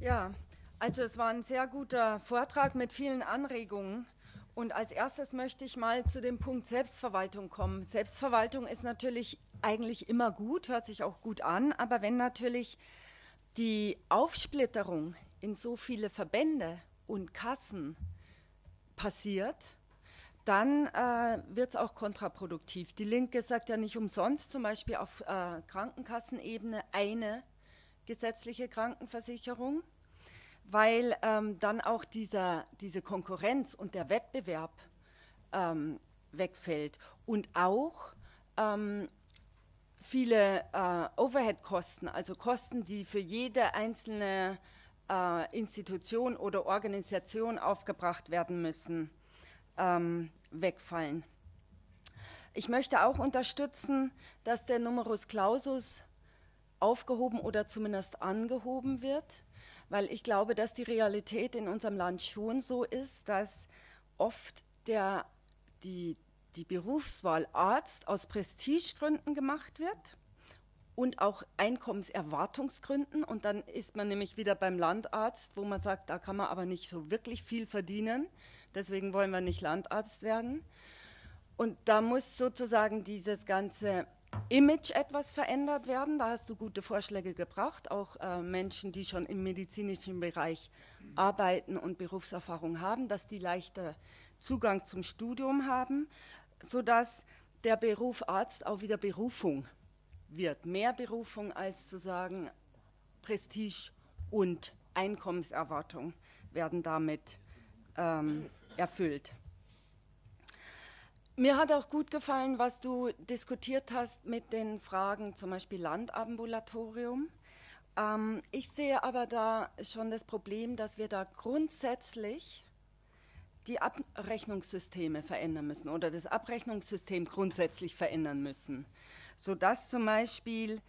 Ja, also es war ein sehr guter Vortrag mit vielen Anregungen. Und als erstes möchte ich mal zu dem Punkt Selbstverwaltung kommen. Selbstverwaltung ist natürlich eigentlich immer gut, hört sich auch gut an, aber wenn natürlich die Aufsplitterung in so viele Verbände und Kassen passiert, dann äh, wird es auch kontraproduktiv. Die Linke sagt ja nicht umsonst zum Beispiel auf äh, Krankenkassenebene eine gesetzliche Krankenversicherung, weil ähm, dann auch dieser, diese Konkurrenz und der Wettbewerb ähm, wegfällt. Und auch ähm, viele äh, Overhead-Kosten, also Kosten, die für jede einzelne äh, Institution oder Organisation aufgebracht werden müssen, ähm, wegfallen. Ich möchte auch unterstützen, dass der Numerus Clausus aufgehoben oder zumindest angehoben wird, weil ich glaube, dass die Realität in unserem Land schon so ist, dass oft der, die, die Berufswahl Arzt aus Prestigegründen gemacht wird und auch Einkommenserwartungsgründen. Und dann ist man nämlich wieder beim Landarzt, wo man sagt, da kann man aber nicht so wirklich viel verdienen. Deswegen wollen wir nicht Landarzt werden. Und da muss sozusagen dieses ganze Image etwas verändert werden. Da hast du gute Vorschläge gebracht. Auch äh, Menschen, die schon im medizinischen Bereich arbeiten und Berufserfahrung haben, dass die leichter Zugang zum Studium haben, sodass der Beruf Arzt auch wieder Berufung wird. Mehr Berufung als zu sagen, Prestige und Einkommenserwartung werden damit ähm, erfüllt. Mir hat auch gut gefallen, was du diskutiert hast mit den Fragen zum Beispiel Landambulatorium. Ähm, ich sehe aber da schon das Problem, dass wir da grundsätzlich die Abrechnungssysteme verändern müssen oder das Abrechnungssystem grundsätzlich verändern müssen, sodass zum Beispiel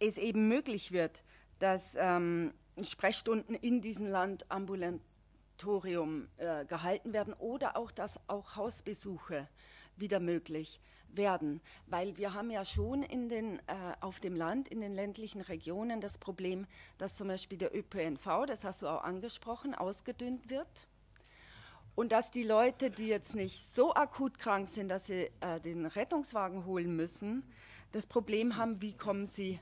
es eben möglich wird, dass ähm, Sprechstunden in diesem Land ambulant Obligatorium äh, gehalten werden oder auch, dass auch Hausbesuche wieder möglich werden. Weil wir haben ja schon in den, äh, auf dem Land, in den ländlichen Regionen das Problem, dass zum Beispiel der ÖPNV, das hast du auch angesprochen, ausgedünnt wird. Und dass die Leute, die jetzt nicht so akut krank sind, dass sie äh, den Rettungswagen holen müssen, das Problem haben, wie kommen sie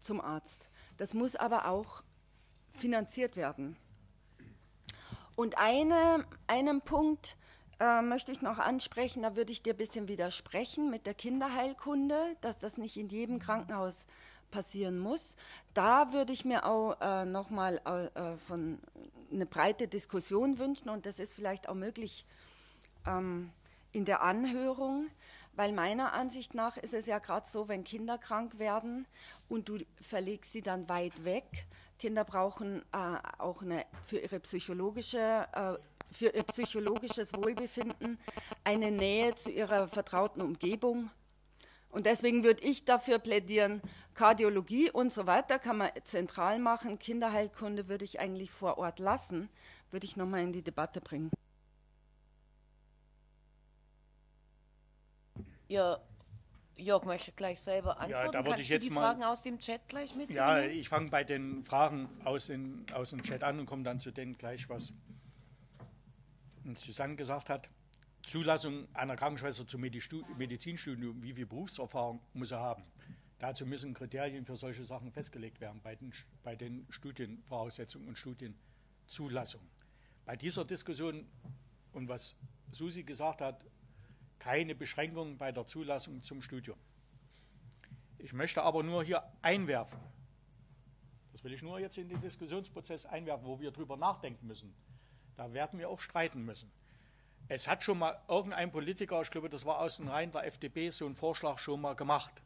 zum Arzt. Das muss aber auch finanziert werden. Und eine, einen Punkt äh, möchte ich noch ansprechen, da würde ich dir ein bisschen widersprechen mit der Kinderheilkunde, dass das nicht in jedem Krankenhaus passieren muss. Da würde ich mir auch äh, nochmal äh, von eine breite Diskussion wünschen und das ist vielleicht auch möglich ähm, in der Anhörung, weil meiner Ansicht nach ist es ja gerade so, wenn Kinder krank werden und du verlegst sie dann weit weg, Kinder brauchen äh, auch eine, für, ihre psychologische, äh, für ihr psychologisches Wohlbefinden eine Nähe zu ihrer vertrauten Umgebung. Und deswegen würde ich dafür plädieren, Kardiologie und so weiter kann man zentral machen, Kinderheilkunde würde ich eigentlich vor Ort lassen, würde ich nochmal in die Debatte bringen. Ja, Jörg möchte gleich selber antworten. Ja, da Kannst ich jetzt du die mal, Fragen aus dem Chat gleich mit? Ja, ich fange bei den Fragen aus, den, aus dem Chat an und komme dann zu denen gleich, was Susanne gesagt hat. Zulassung einer Krankenschwester zum Medizinstudium, wie viel Berufserfahrung muss er haben? Dazu müssen Kriterien für solche Sachen festgelegt werden bei den, bei den Studienvoraussetzungen und Studienzulassungen. Bei dieser Diskussion und was Susi gesagt hat, keine Beschränkungen bei der Zulassung zum Studium. Ich möchte aber nur hier einwerfen, das will ich nur jetzt in den Diskussionsprozess einwerfen, wo wir darüber nachdenken müssen. Da werden wir auch streiten müssen. Es hat schon mal irgendein Politiker, ich glaube, das war aus den Reihen der FDP, so einen Vorschlag schon mal gemacht.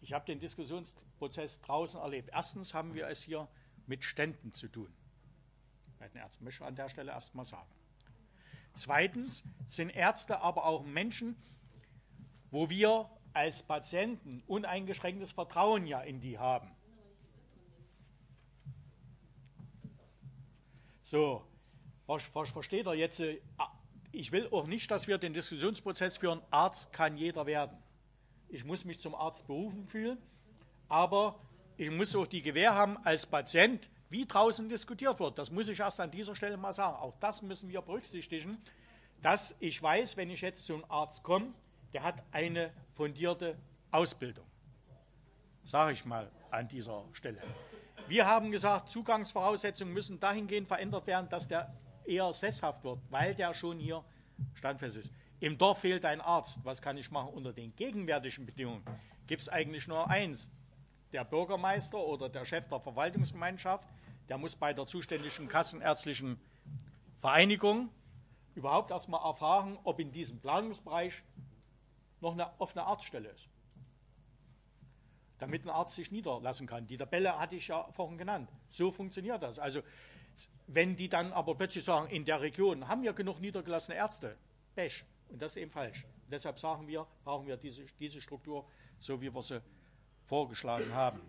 Ich habe den Diskussionsprozess draußen erlebt. Erstens haben wir es hier mit Ständen zu tun. Bei den Ärzten möchte ich an der Stelle erst mal sagen. Zweitens sind Ärzte aber auch Menschen, wo wir als Patienten uneingeschränktes Vertrauen ja in die haben. So, versteht er jetzt? Äh, ich will auch nicht, dass wir den Diskussionsprozess führen, Arzt kann jeder werden. Ich muss mich zum Arzt berufen fühlen, aber ich muss auch die Gewähr haben als Patient, wie draußen diskutiert wird. Das muss ich erst an dieser Stelle mal sagen. Auch das müssen wir berücksichtigen, dass ich weiß, wenn ich jetzt zum Arzt komme, der hat eine fundierte Ausbildung. Sage ich mal an dieser Stelle. Wir haben gesagt, Zugangsvoraussetzungen müssen dahingehend verändert werden, dass der eher sesshaft wird, weil der schon hier standfest ist. Im Dorf fehlt ein Arzt. Was kann ich machen unter den gegenwärtigen Bedingungen? Gibt es eigentlich nur eins. Der Bürgermeister oder der Chef der Verwaltungsgemeinschaft der muss bei der zuständigen kassenärztlichen Vereinigung überhaupt erstmal erfahren, ob in diesem Planungsbereich noch eine offene Arztstelle ist. Damit ein Arzt sich niederlassen kann. Die Tabelle hatte ich ja vorhin genannt. So funktioniert das. Also, wenn die dann aber plötzlich sagen, in der Region haben wir genug niedergelassene Ärzte, Pech. Und das ist eben falsch. Und deshalb sagen wir, brauchen wir diese, diese Struktur, so wie wir sie vorgeschlagen haben.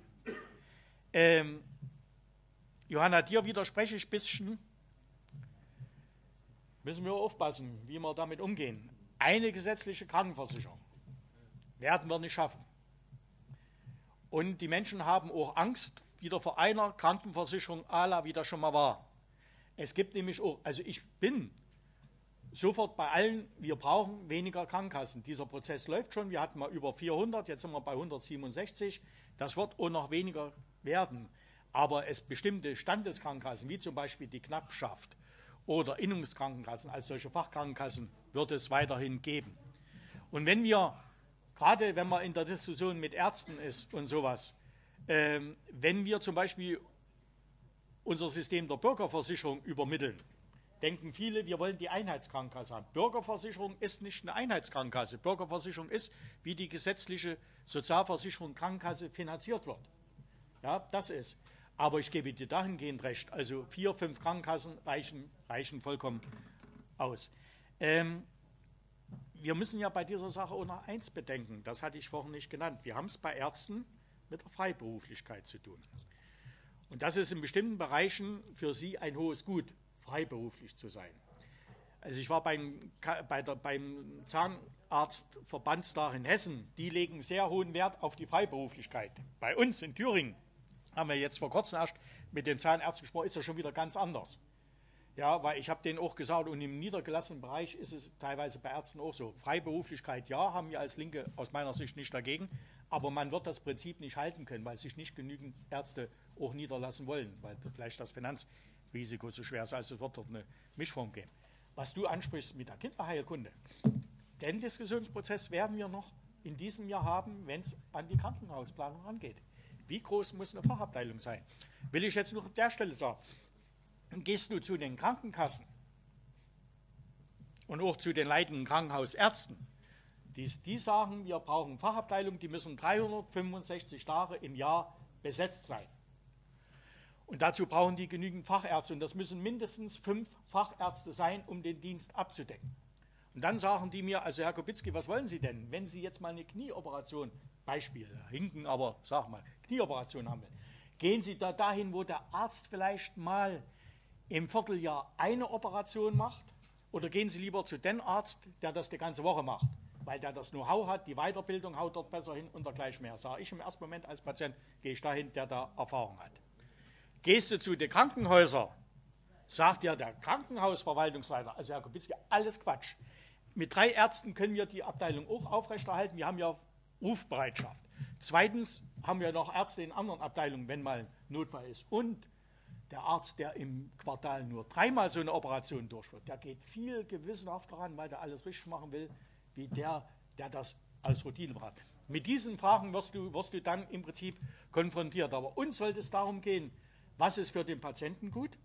Ähm, Johanna, dir widerspreche ich ein bisschen. Müssen wir aufpassen, wie wir damit umgehen. Eine gesetzliche Krankenversicherung werden wir nicht schaffen. Und die Menschen haben auch Angst wieder vor einer Krankenversicherung ala, wie das schon mal war. Es gibt nämlich auch, also ich bin sofort bei allen, wir brauchen weniger Krankenkassen. Dieser Prozess läuft schon, wir hatten mal über 400, jetzt sind wir bei 167. Das wird auch noch weniger werden. Aber es bestimmte Standeskrankenkassen, wie zum Beispiel die Knappschaft oder Innungskrankenkassen als solche Fachkrankenkassen, wird es weiterhin geben. Und wenn wir, gerade wenn man in der Diskussion mit Ärzten ist und sowas, äh, wenn wir zum Beispiel unser System der Bürgerversicherung übermitteln, denken viele, wir wollen die Einheitskrankenkasse haben. Bürgerversicherung ist nicht eine Einheitskrankenkasse. Bürgerversicherung ist, wie die gesetzliche Sozialversicherung Krankenkasse finanziert wird. Ja, das ist. Aber ich gebe dir dahingehend recht. Also vier, fünf Krankenkassen reichen, reichen vollkommen aus. Ähm, wir müssen ja bei dieser Sache auch noch eins bedenken. Das hatte ich vorhin nicht genannt. Wir haben es bei Ärzten mit der Freiberuflichkeit zu tun. Und das ist in bestimmten Bereichen für sie ein hohes Gut, freiberuflich zu sein. Also ich war beim, bei der, beim Zahnarztverbandstag in Hessen, die legen sehr hohen Wert auf die Freiberuflichkeit. Bei uns in Thüringen haben wir jetzt vor kurzem erst mit den Zahnärzten gesprochen, ist das schon wieder ganz anders. Ja, weil ich habe denen auch gesagt, und im niedergelassenen Bereich ist es teilweise bei Ärzten auch so. Freiberuflichkeit, ja, haben wir als Linke aus meiner Sicht nicht dagegen, aber man wird das Prinzip nicht halten können, weil sich nicht genügend Ärzte auch niederlassen wollen, weil vielleicht das Finanzrisiko so schwer ist. Also es wird dort eine Mischform geben. Was du ansprichst mit der Kinderheilkunde, den Diskussionsprozess werden wir noch in diesem Jahr haben, wenn es an die Krankenhausplanung angeht. Wie groß muss eine Fachabteilung sein? Will ich jetzt nur an der Stelle sagen. Gehst du zu den Krankenkassen und auch zu den leitenden Krankenhausärzten, die, die sagen, wir brauchen Fachabteilungen, die müssen 365 Tage im Jahr besetzt sein. Und dazu brauchen die genügend Fachärzte. Und das müssen mindestens fünf Fachärzte sein, um den Dienst abzudecken. Und dann sagen die mir, also Herr Kopitzki, was wollen Sie denn, wenn Sie jetzt mal eine Knieoperation, Beispiel, hinken, aber sag mal, Knieoperation haben will, gehen Sie da dahin, wo der Arzt vielleicht mal im Vierteljahr eine Operation macht, oder gehen Sie lieber zu dem Arzt, der das die ganze Woche macht, weil der das Know-how hat, die Weiterbildung haut dort besser hin und dergleichen mehr. Sage ich im ersten Moment als Patient, gehe ich dahin, der da Erfahrung hat. Gehst du zu den Krankenhäusern, sagt ja der Krankenhausverwaltungsleiter, also Herr Kubitzki, alles Quatsch. Mit drei Ärzten können wir die Abteilung auch aufrechterhalten. Wir haben ja Rufbereitschaft. Zweitens haben wir noch Ärzte in anderen Abteilungen, wenn mal Notfall ist. Und der Arzt, der im Quartal nur dreimal so eine Operation durchführt, der geht viel gewissenhafter ran, weil der alles richtig machen will, wie der, der das als Routine macht. Mit diesen Fragen wirst du, wirst du dann im Prinzip konfrontiert. Aber uns sollte es darum gehen, was ist für den Patienten gut?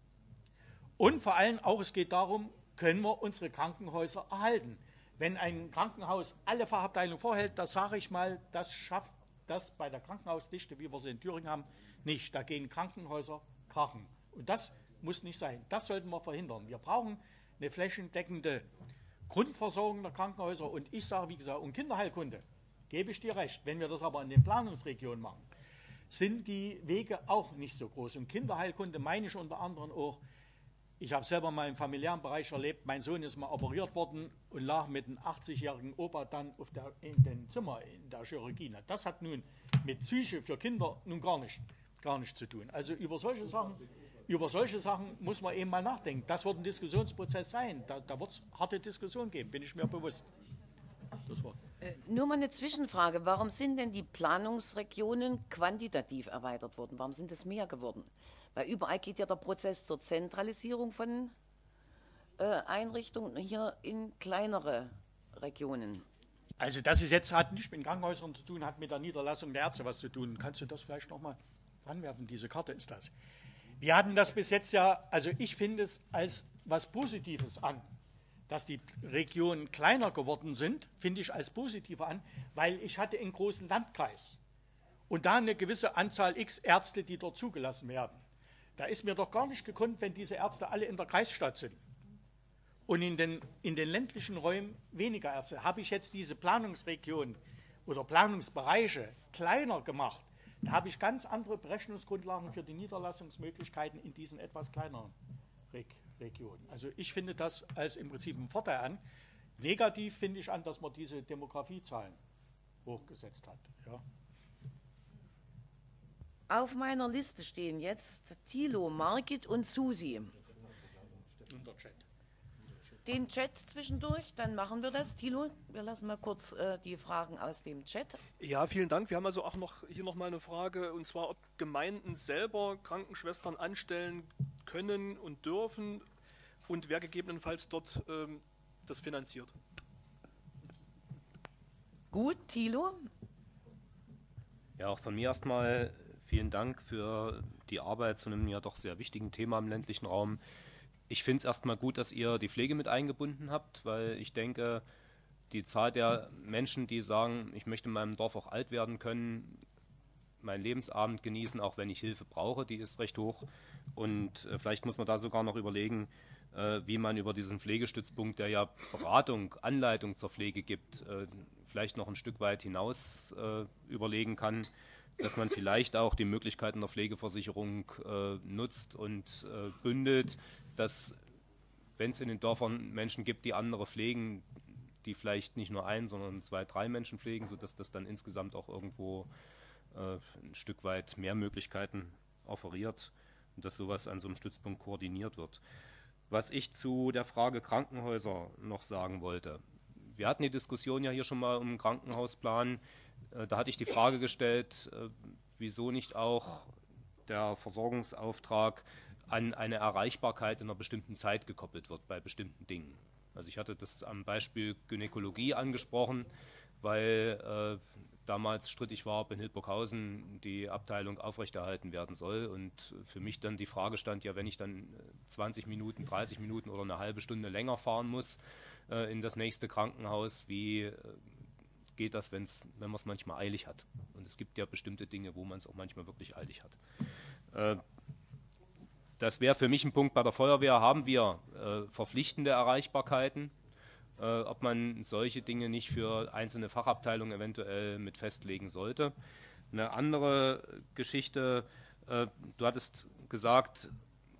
Und vor allem auch, es geht darum, können wir unsere Krankenhäuser erhalten. Wenn ein Krankenhaus alle Fachabteilungen vorhält, das sage ich mal, das schafft das bei der Krankenhausdichte, wie wir sie in Thüringen haben, nicht. Da gehen Krankenhäuser krachen. Und das muss nicht sein. Das sollten wir verhindern. Wir brauchen eine flächendeckende Grundversorgung der Krankenhäuser. Und ich sage, wie gesagt, und Kinderheilkunde, gebe ich dir recht. Wenn wir das aber in den Planungsregionen machen, sind die Wege auch nicht so groß. Und Kinderheilkunde meine ich unter anderem auch, ich habe selber mal im familiären Bereich erlebt, mein Sohn ist mal operiert worden und lag mit einem 80-jährigen Opa dann der, in dem Zimmer in der Chirurgie. Das hat nun mit Psyche für Kinder nun gar nicht, gar nicht zu tun. Also über solche Sachen, über solche Sachen muss man eben mal nachdenken. Das wird ein Diskussionsprozess sein. Da, da wird es harte Diskussionen geben, bin ich mir bewusst. Äh, nur mal eine Zwischenfrage. Warum sind denn die Planungsregionen quantitativ erweitert worden? Warum sind es mehr geworden? Weil überall geht ja der Prozess zur Zentralisierung von äh, Einrichtungen hier in kleinere Regionen. Also das ist jetzt hat nicht mit Krankenhäusern zu tun, hat mit der Niederlassung der Ärzte was zu tun. Kannst du das vielleicht nochmal anwerfen? Diese Karte ist das. Wir hatten das bis jetzt ja, also ich finde es als was Positives an dass die Regionen kleiner geworden sind, finde ich als positiv an, weil ich hatte einen großen Landkreis und da eine gewisse Anzahl X Ärzte, die dort zugelassen werden. Da ist mir doch gar nicht gekonnt, wenn diese Ärzte alle in der Kreisstadt sind. Und in den, in den ländlichen Räumen weniger Ärzte. Habe ich jetzt diese Planungsregionen oder Planungsbereiche kleiner gemacht, habe ich ganz andere Berechnungsgrundlagen für die Niederlassungsmöglichkeiten in diesen etwas kleineren Regionen. Region. Also ich finde das als im Prinzip ein Vorteil an. Negativ finde ich an, dass man diese Demografiezahlen hochgesetzt hat. Ja. Auf meiner Liste stehen jetzt Thilo, Margit und Susi. Unter Chat. Den Chat zwischendurch, dann machen wir das. Thilo, wir lassen mal kurz äh, die Fragen aus dem Chat. Ja, vielen Dank. Wir haben also auch noch hier noch mal eine Frage, und zwar, ob Gemeinden selber Krankenschwestern anstellen können und dürfen und wer gegebenenfalls dort ähm, das finanziert. Gut, Thilo. Ja, auch von mir erstmal vielen Dank für die Arbeit zu einem ja doch sehr wichtigen Thema im ländlichen Raum. Ich finde es erstmal gut, dass ihr die Pflege mit eingebunden habt, weil ich denke, die Zahl der Menschen, die sagen, ich möchte in meinem Dorf auch alt werden können, meinen Lebensabend genießen, auch wenn ich Hilfe brauche, die ist recht hoch. Und äh, vielleicht muss man da sogar noch überlegen, äh, wie man über diesen Pflegestützpunkt, der ja Beratung, Anleitung zur Pflege gibt, äh, vielleicht noch ein Stück weit hinaus äh, überlegen kann, dass man vielleicht auch die Möglichkeiten der Pflegeversicherung äh, nutzt und äh, bündelt, dass wenn es in den Dörfern Menschen gibt, die andere pflegen, die vielleicht nicht nur ein, sondern zwei, drei Menschen pflegen, sodass das dann insgesamt auch irgendwo äh, ein Stück weit mehr Möglichkeiten offeriert und dass sowas an so einem Stützpunkt koordiniert wird. Was ich zu der Frage Krankenhäuser noch sagen wollte. Wir hatten die Diskussion ja hier schon mal um den Krankenhausplan. Äh, da hatte ich die Frage gestellt, äh, wieso nicht auch der Versorgungsauftrag an eine Erreichbarkeit in einer bestimmten Zeit gekoppelt wird bei bestimmten Dingen. Also ich hatte das am Beispiel Gynäkologie angesprochen, weil äh, damals strittig war, ob in Hildburghausen die Abteilung aufrechterhalten werden soll. Und für mich dann die Frage stand, ja, wenn ich dann 20 äh, Minuten, 30 Minuten oder eine halbe Stunde länger fahren muss äh, in das nächste Krankenhaus, wie äh, geht das, wenn's, wenn man es manchmal eilig hat? Und es gibt ja bestimmte Dinge, wo man es auch manchmal wirklich eilig hat. Das wäre für mich ein Punkt. Bei der Feuerwehr haben wir äh, verpflichtende Erreichbarkeiten äh, ob man solche Dinge nicht für einzelne Fachabteilungen eventuell mit festlegen sollte. Eine andere Geschichte, äh, du hattest gesagt,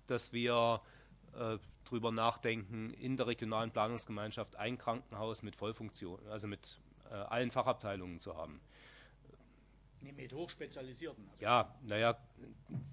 dass wir äh, darüber nachdenken, in der regionalen Planungsgemeinschaft ein Krankenhaus mit Vollfunktion, also mit äh, allen Fachabteilungen zu haben. Nee, mit hochspezialisierten. Ja, naja,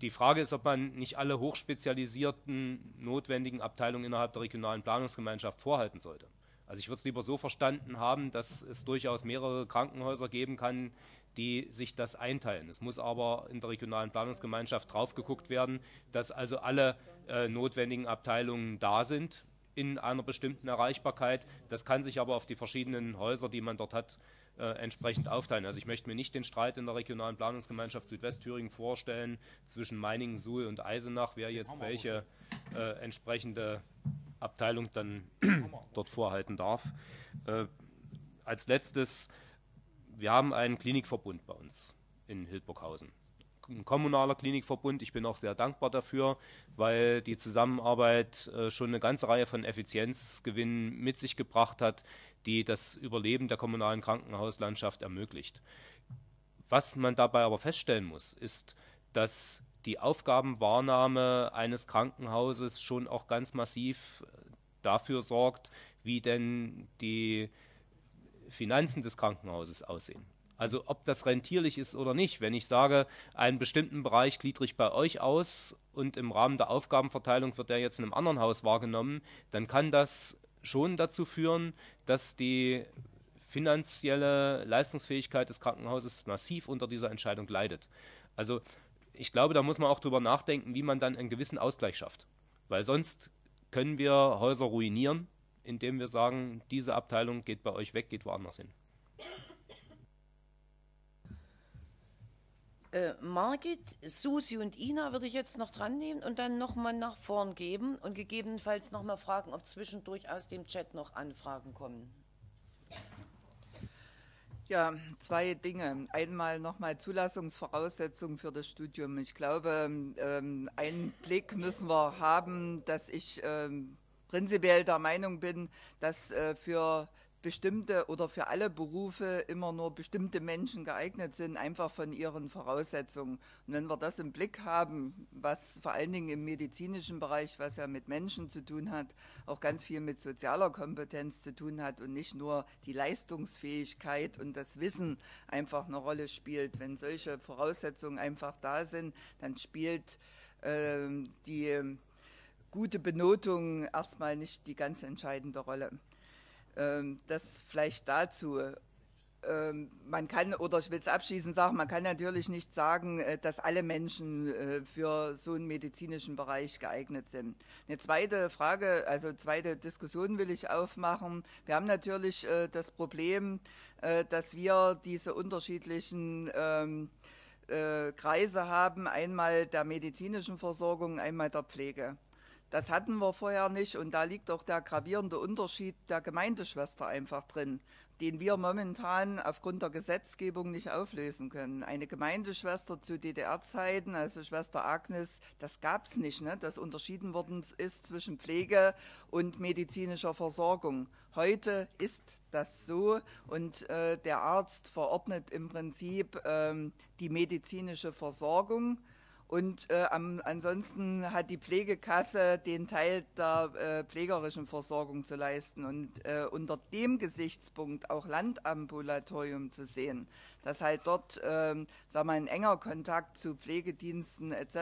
die Frage ist, ob man nicht alle hochspezialisierten notwendigen Abteilungen innerhalb der regionalen Planungsgemeinschaft vorhalten sollte. Also ich würde es lieber so verstanden haben, dass es durchaus mehrere Krankenhäuser geben kann, die sich das einteilen. Es muss aber in der regionalen Planungsgemeinschaft drauf geguckt werden, dass also alle äh, notwendigen Abteilungen da sind in einer bestimmten Erreichbarkeit. Das kann sich aber auf die verschiedenen Häuser, die man dort hat, äh, entsprechend aufteilen. Also ich möchte mir nicht den Streit in der regionalen Planungsgemeinschaft Südwestthüringen vorstellen zwischen Meiningen, Suhl und Eisenach, wer jetzt welche äh, entsprechende Abteilung dann dort vorhalten darf. Äh, als letztes, wir haben einen Klinikverbund bei uns in Hildburghausen. Ein kommunaler Klinikverbund. Ich bin auch sehr dankbar dafür, weil die Zusammenarbeit äh, schon eine ganze Reihe von Effizienzgewinnen mit sich gebracht hat, die das Überleben der kommunalen Krankenhauslandschaft ermöglicht. Was man dabei aber feststellen muss, ist, dass die Aufgabenwahrnahme eines Krankenhauses schon auch ganz massiv dafür sorgt, wie denn die Finanzen des Krankenhauses aussehen. Also ob das rentierlich ist oder nicht. Wenn ich sage, einen bestimmten Bereich gliedere ich bei euch aus und im Rahmen der Aufgabenverteilung wird der jetzt in einem anderen Haus wahrgenommen, dann kann das schon dazu führen, dass die finanzielle Leistungsfähigkeit des Krankenhauses massiv unter dieser Entscheidung leidet. Also ich glaube, da muss man auch drüber nachdenken, wie man dann einen gewissen Ausgleich schafft. Weil sonst können wir Häuser ruinieren, indem wir sagen, diese Abteilung geht bei euch weg, geht woanders hin. Äh, Margit, Susi und Ina würde ich jetzt noch dran nehmen und dann nochmal nach vorn geben und gegebenenfalls nochmal fragen, ob zwischendurch aus dem Chat noch Anfragen kommen. Ja, zwei Dinge. Einmal nochmal Zulassungsvoraussetzungen für das Studium. Ich glaube, ähm, einen Blick müssen wir haben, dass ich ähm, prinzipiell der Meinung bin, dass äh, für bestimmte oder für alle Berufe immer nur bestimmte Menschen geeignet sind, einfach von ihren Voraussetzungen. Und wenn wir das im Blick haben, was vor allen Dingen im medizinischen Bereich, was ja mit Menschen zu tun hat, auch ganz viel mit sozialer Kompetenz zu tun hat und nicht nur die Leistungsfähigkeit und das Wissen einfach eine Rolle spielt. Wenn solche Voraussetzungen einfach da sind, dann spielt äh, die gute Benotung erstmal nicht die ganz entscheidende Rolle. Ähm, das vielleicht dazu. Ähm, man kann, oder ich will es abschließend sagen, man kann natürlich nicht sagen, äh, dass alle Menschen äh, für so einen medizinischen Bereich geeignet sind. Eine zweite Frage, also zweite Diskussion will ich aufmachen. Wir haben natürlich äh, das Problem, dass wir diese unterschiedlichen ähm, Kreise haben, einmal der medizinischen Versorgung, einmal der Pflege. Das hatten wir vorher nicht und da liegt auch der gravierende Unterschied der Gemeindeschwester einfach drin den wir momentan aufgrund der Gesetzgebung nicht auflösen können. Eine Gemeindeschwester zu DDR-Zeiten, also Schwester Agnes, das gab es nicht, ne? dass unterschieden worden ist zwischen Pflege und medizinischer Versorgung. Heute ist das so und äh, der Arzt verordnet im Prinzip ähm, die medizinische Versorgung und äh, am, ansonsten hat die Pflegekasse den Teil der äh, pflegerischen Versorgung zu leisten und äh, unter dem Gesichtspunkt auch Landambulatorium zu sehen dass halt dort ähm, sagen wir, ein enger Kontakt zu Pflegediensten etc.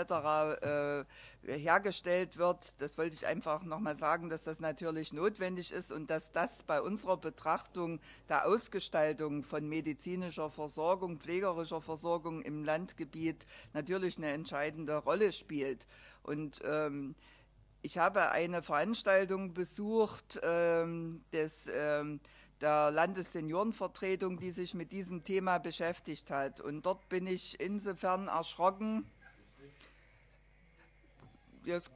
Äh, hergestellt wird. Das wollte ich einfach nochmal sagen, dass das natürlich notwendig ist und dass das bei unserer Betrachtung der Ausgestaltung von medizinischer Versorgung, pflegerischer Versorgung im Landgebiet natürlich eine entscheidende Rolle spielt. Und ähm, ich habe eine Veranstaltung besucht ähm, des ähm, der Landesseniorenvertretung, die sich mit diesem Thema beschäftigt hat. Und dort bin ich insofern erschrocken. Jetzt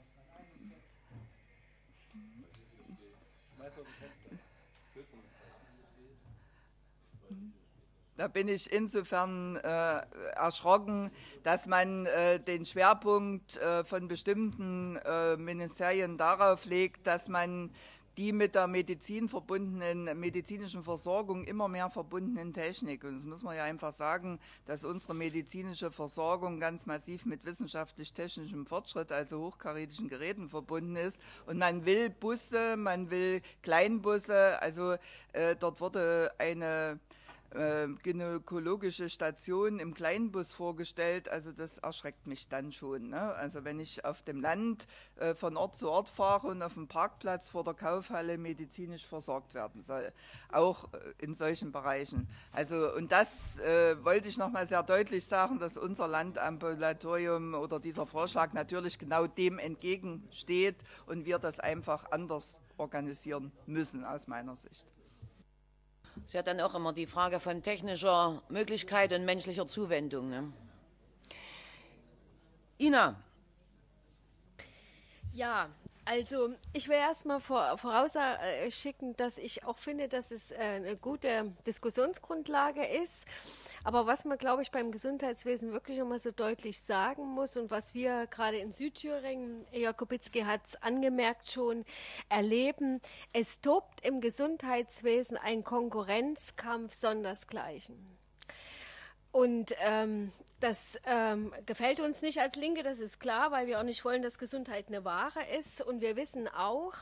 Da bin ich insofern äh, erschrocken, dass man äh, den Schwerpunkt äh, von bestimmten äh, Ministerien darauf legt, dass man die mit der Medizin verbundenen, medizinischen Versorgung immer mehr verbundenen Technik. Und das muss man ja einfach sagen, dass unsere medizinische Versorgung ganz massiv mit wissenschaftlich-technischem Fortschritt, also hochkarätischen Geräten verbunden ist. Und man will Busse, man will Kleinbusse, also äh, dort wurde eine äh, gynäkologische Station im Kleinbus vorgestellt. Also das erschreckt mich dann schon. Ne? Also wenn ich auf dem Land äh, von Ort zu Ort fahre und auf dem Parkplatz vor der Kaufhalle medizinisch versorgt werden soll, auch äh, in solchen Bereichen. Also und das äh, wollte ich noch mal sehr deutlich sagen, dass unser Landambulatorium oder dieser Vorschlag natürlich genau dem entgegensteht und wir das einfach anders organisieren müssen aus meiner Sicht. Ist ja dann auch immer die Frage von technischer Möglichkeit und menschlicher Zuwendung. Ne? Ina. Ja, also ich will erstmal vor, vorausschicken, dass ich auch finde, dass es äh, eine gute Diskussionsgrundlage ist. Aber was man, glaube ich, beim Gesundheitswesen wirklich nochmal so deutlich sagen muss und was wir gerade in Südthüringen, Jakobitzki hat es angemerkt schon, erleben, es tobt im Gesundheitswesen ein Konkurrenzkampf sondersgleichen. Und ähm, das ähm, gefällt uns nicht als Linke, das ist klar, weil wir auch nicht wollen, dass Gesundheit eine Ware ist. Und wir wissen auch,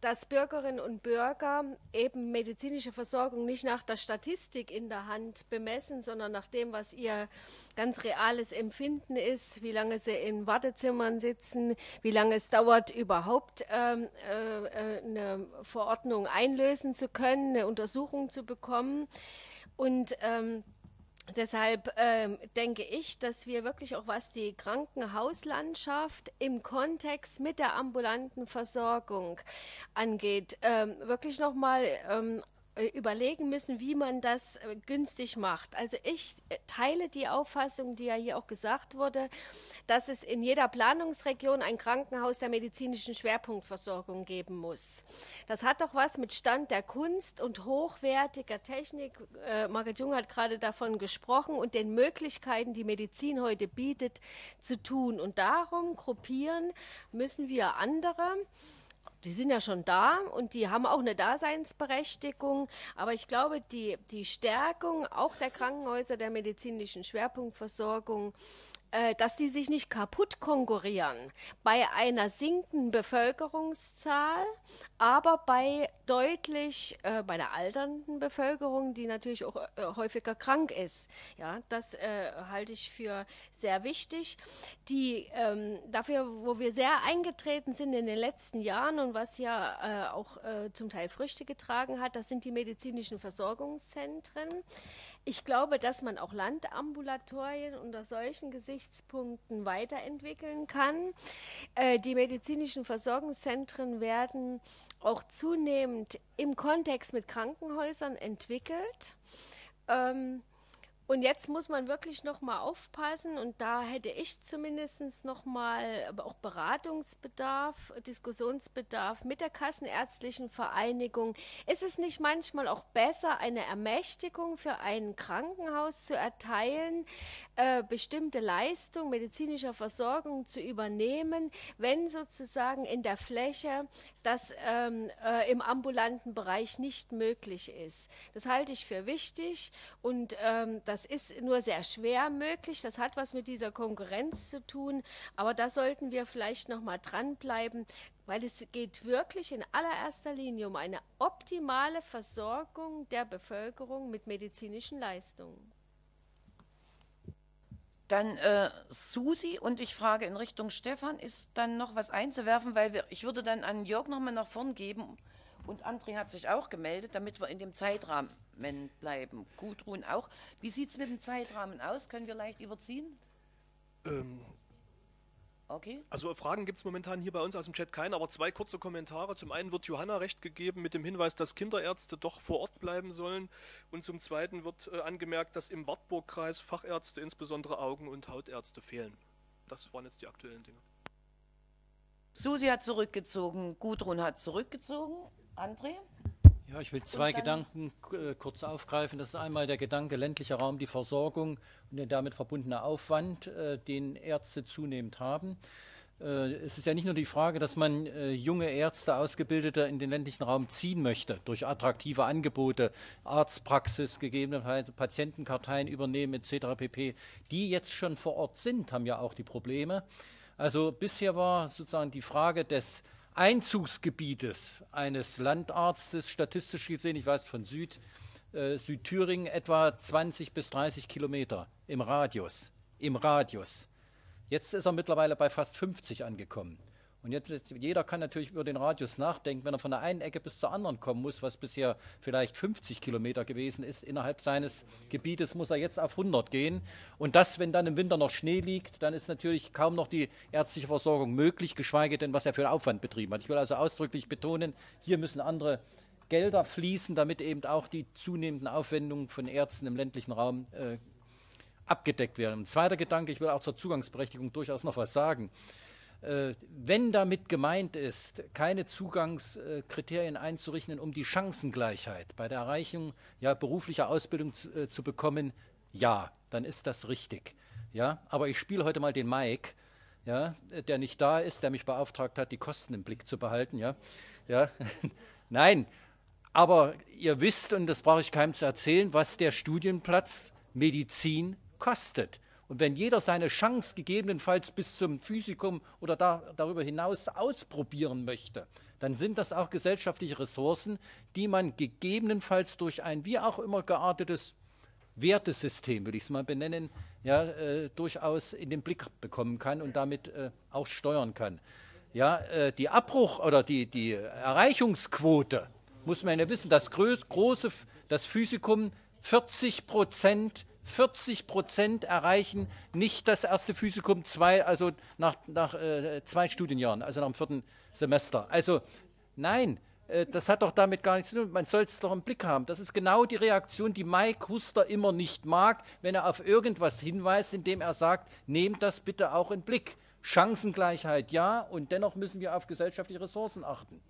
dass Bürgerinnen und Bürger eben medizinische Versorgung nicht nach der Statistik in der Hand bemessen, sondern nach dem, was ihr ganz reales Empfinden ist, wie lange sie in Wartezimmern sitzen, wie lange es dauert, überhaupt ähm, äh, eine Verordnung einlösen zu können, eine Untersuchung zu bekommen. Und ähm, Deshalb ähm, denke ich, dass wir wirklich auch was die Krankenhauslandschaft im Kontext mit der ambulanten Versorgung angeht, ähm, wirklich nochmal ähm, äh, überlegen müssen, wie man das äh, günstig macht. Also ich äh, teile die Auffassung, die ja hier auch gesagt wurde, dass es in jeder Planungsregion ein Krankenhaus der medizinischen Schwerpunktversorgung geben muss. Das hat doch was mit Stand der Kunst und hochwertiger Technik, äh, Margit Jung hat gerade davon gesprochen, und den Möglichkeiten, die Medizin heute bietet, zu tun. Und darum gruppieren müssen wir andere die sind ja schon da und die haben auch eine Daseinsberechtigung. Aber ich glaube, die, die Stärkung auch der Krankenhäuser der medizinischen Schwerpunktversorgung dass die sich nicht kaputt konkurrieren bei einer sinkenden Bevölkerungszahl, aber bei deutlich äh, bei der alternden Bevölkerung, die natürlich auch äh, häufiger krank ist. Ja, das äh, halte ich für sehr wichtig. Die ähm, dafür, wo wir sehr eingetreten sind in den letzten Jahren und was ja äh, auch äh, zum Teil Früchte getragen hat, das sind die medizinischen Versorgungszentren. Ich glaube, dass man auch Landambulatorien unter solchen Gesichtspunkten weiterentwickeln kann. Äh, die medizinischen Versorgungszentren werden auch zunehmend im Kontext mit Krankenhäusern entwickelt. Ähm, Und jetzt muss man wirklich noch mal aufpassen und da hätte ich zumindest noch mal aber auch Beratungsbedarf, Diskussionsbedarf mit der Kassenärztlichen Vereinigung. Ist es nicht manchmal auch besser, eine Ermächtigung für ein Krankenhaus zu erteilen, äh, bestimmte Leistungen medizinischer Versorgung zu übernehmen, wenn sozusagen in der Fläche das ähm, äh, im ambulanten Bereich nicht möglich ist? Das halte ich für wichtig und ähm, das das ist nur sehr schwer möglich. Das hat was mit dieser Konkurrenz zu tun. Aber da sollten wir vielleicht noch mal dranbleiben, weil es geht wirklich in allererster Linie um eine optimale Versorgung der Bevölkerung mit medizinischen Leistungen. Dann äh, Susi und ich frage in Richtung Stefan, ist dann noch was einzuwerfen, weil wir, ich würde dann an Jörg nochmal nach vorn geben und André hat sich auch gemeldet, damit wir in dem Zeitrahmen bleiben. Gudrun auch. Wie sieht es mit dem Zeitrahmen aus? Können wir leicht überziehen? Ähm, okay. Also Fragen gibt es momentan hier bei uns aus dem Chat keine, aber zwei kurze Kommentare. Zum einen wird Johanna recht gegeben mit dem Hinweis, dass Kinderärzte doch vor Ort bleiben sollen. Und zum zweiten wird äh, angemerkt, dass im Wartburgkreis Fachärzte, insbesondere Augen- und Hautärzte, fehlen. Das waren jetzt die aktuellen Dinge. Susi hat zurückgezogen, Gudrun hat zurückgezogen. André? Ja, ich will zwei Gedanken äh, kurz aufgreifen. Das ist einmal der Gedanke ländlicher Raum, die Versorgung und der damit verbundene Aufwand, äh, den Ärzte zunehmend haben. Äh, es ist ja nicht nur die Frage, dass man äh, junge Ärzte, Ausgebildete in den ländlichen Raum ziehen möchte, durch attraktive Angebote, Arztpraxis, gegebenenfalls Patientenkarteien übernehmen etc. pp. Die jetzt schon vor Ort sind, haben ja auch die Probleme. Also bisher war sozusagen die Frage des Einzugsgebietes eines Landarztes, statistisch gesehen, ich weiß von Süd, äh, Südthüringen, etwa 20 bis 30 Kilometer im Radius. Im Radius. Jetzt ist er mittlerweile bei fast 50 angekommen. Und jetzt, jeder kann natürlich über den Radius nachdenken, wenn er von der einen Ecke bis zur anderen kommen muss, was bisher vielleicht 50 Kilometer gewesen ist. Innerhalb seines Gebietes muss er jetzt auf 100 gehen. Und das, wenn dann im Winter noch Schnee liegt, dann ist natürlich kaum noch die ärztliche Versorgung möglich, geschweige denn, was er für Aufwand betrieben hat. Ich will also ausdrücklich betonen, hier müssen andere Gelder fließen, damit eben auch die zunehmenden Aufwendungen von Ärzten im ländlichen Raum äh, abgedeckt werden. Ein zweiter Gedanke, ich will auch zur Zugangsberechtigung durchaus noch was sagen. Äh, wenn damit gemeint ist, keine Zugangskriterien einzurichten, um die Chancengleichheit bei der Erreichung ja, beruflicher Ausbildung zu, äh, zu, bekommen, ja, dann ist das richtig. Ja, aber ich spiele heute mal den Mike, ja, der nicht da ist, der mich beauftragt hat, die Kosten im Blick zu behalten. Ja, ja. Nein, aber ihr wisst, und das brauche ich keinem zu erzählen, was der Studienplatz Medizin kostet. Und wenn jeder seine Chance gegebenenfalls bis zum Physikum oder da, darüber hinaus ausprobieren möchte, dann sind das auch gesellschaftliche Ressourcen, die man gegebenenfalls durch ein wie auch immer geartetes Wertesystem, würde ich es mal benennen, ja, äh, durchaus in den Blick bekommen kann und damit äh, auch steuern kann. Ja, äh, die Abbruch- oder die, die Erreichungsquote, muss man ja wissen, das große, das Physikum 40 Prozent 40 Prozent erreichen nicht das erste Physikum zwei, also nach, nach äh, zwei Studienjahren, also nach dem vierten Semester. Also nein, äh, das hat doch damit gar nichts zu tun. Man soll es doch im Blick haben. Das ist genau die Reaktion, die Mike Huster immer nicht mag, wenn er auf irgendwas hinweist, indem er sagt, nehmt das bitte auch in Blick. Chancengleichheit ja, und dennoch müssen wir auf gesellschaftliche Ressourcen achten.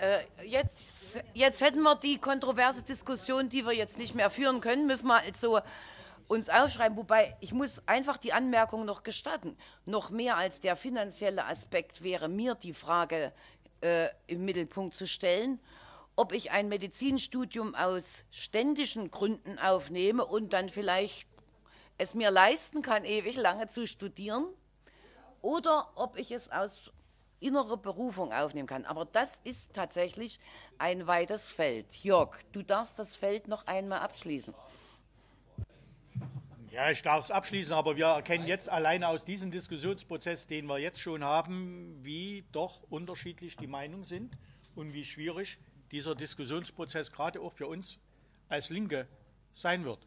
Äh, jetzt, jetzt hätten wir die kontroverse Diskussion, die wir jetzt nicht mehr führen können, müssen wir also uns aufschreiben. Wobei ich muss einfach die Anmerkung noch gestatten. Noch mehr als der finanzielle Aspekt wäre mir die Frage äh, im Mittelpunkt zu stellen, ob ich ein Medizinstudium aus ständischen Gründen aufnehme und dann vielleicht es mir leisten kann, ewig lange zu studieren, oder ob ich es aus innere Berufung aufnehmen kann. Aber das ist tatsächlich ein weites Feld. Jörg, du darfst das Feld noch einmal abschließen. Ja, ich darf es abschließen, aber wir erkennen jetzt alleine aus diesem Diskussionsprozess, den wir jetzt schon haben, wie doch unterschiedlich die Meinungen sind und wie schwierig dieser Diskussionsprozess gerade auch für uns als Linke sein wird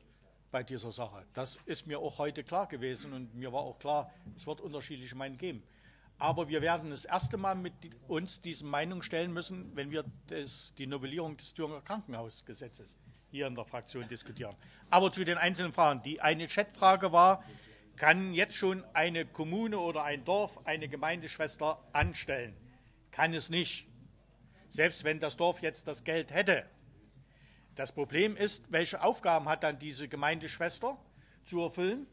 bei dieser Sache. Das ist mir auch heute klar gewesen und mir war auch klar, es wird unterschiedliche Meinungen geben. Aber wir werden das erste Mal mit uns diese Meinung stellen müssen, wenn wir das, die Novellierung des Thüringer Krankenhausgesetzes hier in der Fraktion diskutieren. Aber zu den einzelnen Fragen. Die eine Chatfrage war, kann jetzt schon eine Kommune oder ein Dorf eine Gemeindeschwester anstellen? Kann es nicht. Selbst wenn das Dorf jetzt das Geld hätte. Das Problem ist, welche Aufgaben hat dann diese Gemeindeschwester zu erfüllen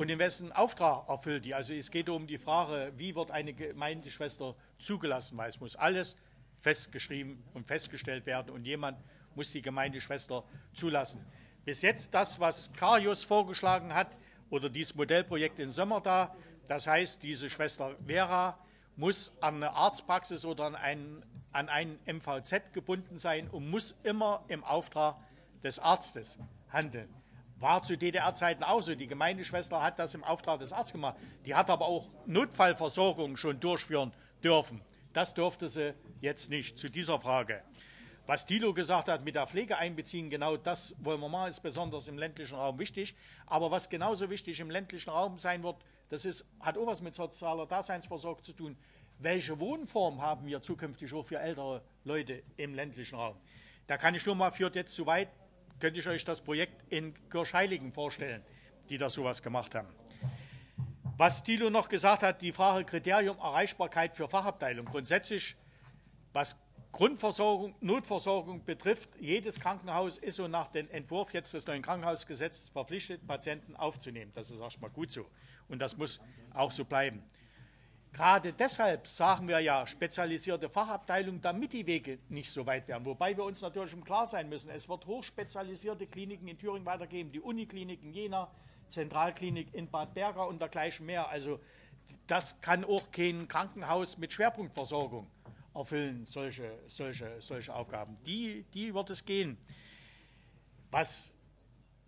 und in wessen Auftrag erfüllt die. Also es geht um die Frage, wie wird eine Gemeindeschwester zugelassen, weil es muss alles festgeschrieben und festgestellt werden und jemand muss die Gemeindeschwester zulassen. Bis jetzt das, was Karius vorgeschlagen hat, oder dieses Modellprojekt in Sömmerda, das heißt, diese Schwester Vera muss an eine Arztpraxis oder an einen, an einen MVZ gebunden sein und muss immer im Auftrag des Arztes handeln. War zu DDR-Zeiten auch so. Die Gemeindeschwester hat das im Auftrag des Arztes gemacht. Die hat aber auch Notfallversorgung schon durchführen dürfen. Das durfte sie jetzt nicht zu dieser Frage. Was Thilo gesagt hat, mit der Pflege einbeziehen, genau das wollen wir mal, ist besonders im ländlichen Raum wichtig. Aber was genauso wichtig im ländlichen Raum sein wird, das ist, hat auch was mit sozialer Daseinsvorsorge zu tun. Welche Wohnform haben wir zukünftig auch für ältere Leute im ländlichen Raum? Da kann ich nur mal, führt jetzt zu weit, könnte ich euch das Projekt in Kirchheiligen vorstellen, die da sowas gemacht haben. Was Thilo noch gesagt hat, die Frage Kriterium Erreichbarkeit für Fachabteilung. Grundsätzlich, was Grundversorgung, Notversorgung betrifft, jedes Krankenhaus ist so nach dem Entwurf jetzt des neuen Krankenhausgesetzes verpflichtet, Patienten aufzunehmen. Das ist erstmal gut so. Und das muss auch so bleiben. Gerade deshalb sagen wir ja spezialisierte Fachabteilungen, damit die Wege nicht so weit werden. Wobei wir uns natürlich im Klar sein müssen, es wird hochspezialisierte Kliniken in Thüringen weitergeben, die Uniklinik in Jena, Zentralklinik in Bad Berger und dergleichen mehr. Also das kann auch kein Krankenhaus mit Schwerpunktversorgung erfüllen solche, solche, solche Aufgaben. Die, die wird es gehen. Was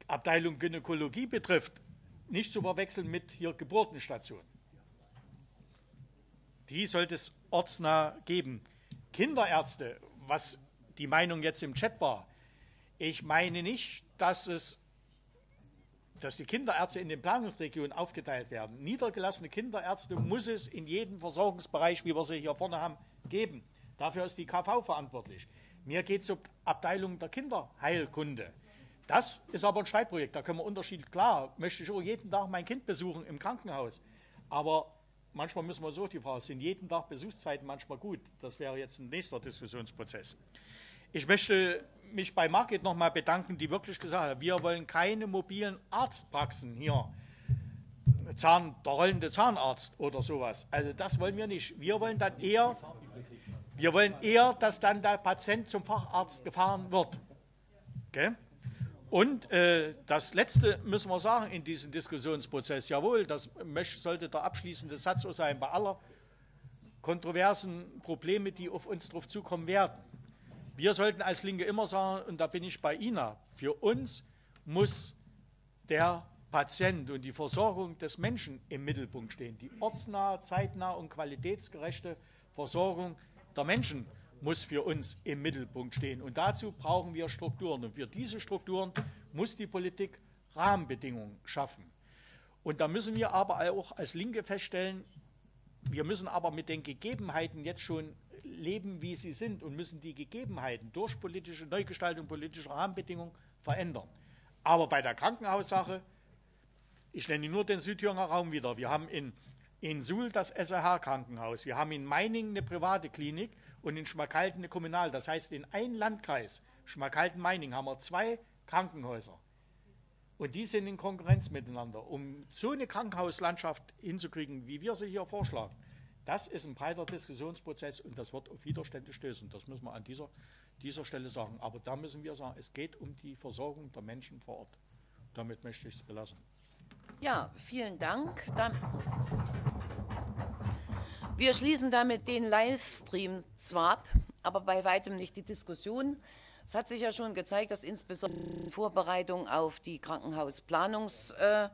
Abteilung Gynäkologie betrifft, nicht zu verwechseln mit hier Geburtenstation. Die sollte es ortsnah geben. Kinderärzte, was die Meinung jetzt im Chat war, ich meine nicht, dass es dass die Kinderärzte in den Planungsregionen aufgeteilt werden. Niedergelassene Kinderärzte muss es in jedem Versorgungsbereich, wie wir sie hier vorne haben, geben. Dafür ist die KV verantwortlich. Mir geht es um Abteilung der Kinderheilkunde. Das ist aber ein Streitprojekt, da können wir unterschiedlich, klar, möchte ich auch jeden Tag mein Kind besuchen im Krankenhaus. Aber manchmal müssen wir so die Frage, sind jeden Tag Besuchszeiten manchmal gut? Das wäre jetzt ein nächster Diskussionsprozess. Ich möchte mich bei Margit nochmal bedanken, die wirklich gesagt hat, wir wollen keine mobilen Arztpraxen hier. Zahn, der rollende Zahnarzt oder sowas. Also das wollen wir nicht. Wir wollen dann eher wir wollen eher, dass dann der Patient zum Facharzt gefahren wird. Okay? Und äh, das Letzte müssen wir sagen in diesem Diskussionsprozess. Jawohl, das sollte der abschließende Satz sein bei aller kontroversen Probleme, die auf uns drauf zukommen werden. Wir sollten als Linke immer sagen, und da bin ich bei Ina, für uns muss der Patient und die Versorgung des Menschen im Mittelpunkt stehen. Die ortsnahe, zeitnahe und qualitätsgerechte Versorgung der Menschen muss für uns im Mittelpunkt stehen. Und dazu brauchen wir Strukturen. Und für diese Strukturen muss die Politik Rahmenbedingungen schaffen. Und da müssen wir aber auch als Linke feststellen, wir müssen aber mit den Gegebenheiten jetzt schon leben, wie sie sind und müssen die Gegebenheiten durch politische Neugestaltung politischer Rahmenbedingungen verändern. Aber bei der Krankenhaussache, ich nenne nur den Südthüringer Raum wieder, wir haben in in Suhl das SRH-Krankenhaus, wir haben in Meiningen eine private Klinik und in Schmalkalden eine Kommunal. Das heißt, in einem Landkreis, Schmalkalden-Meiningen, haben wir zwei Krankenhäuser. Und die sind in Konkurrenz miteinander. Um so eine Krankenhauslandschaft hinzukriegen, wie wir sie hier vorschlagen, das ist ein breiter Diskussionsprozess und das wird auf Widerstände stößen. Das müssen wir an dieser, dieser Stelle sagen. Aber da müssen wir sagen, es geht um die Versorgung der Menschen vor Ort. Damit möchte ich es belassen. Ja, vielen Dank. Dann wir schließen damit den Livestream zwar ab, aber bei weitem nicht die Diskussion. Es hat sich ja schon gezeigt, dass insbesondere in Vorbereitung auf die Krankenhausplanungsphase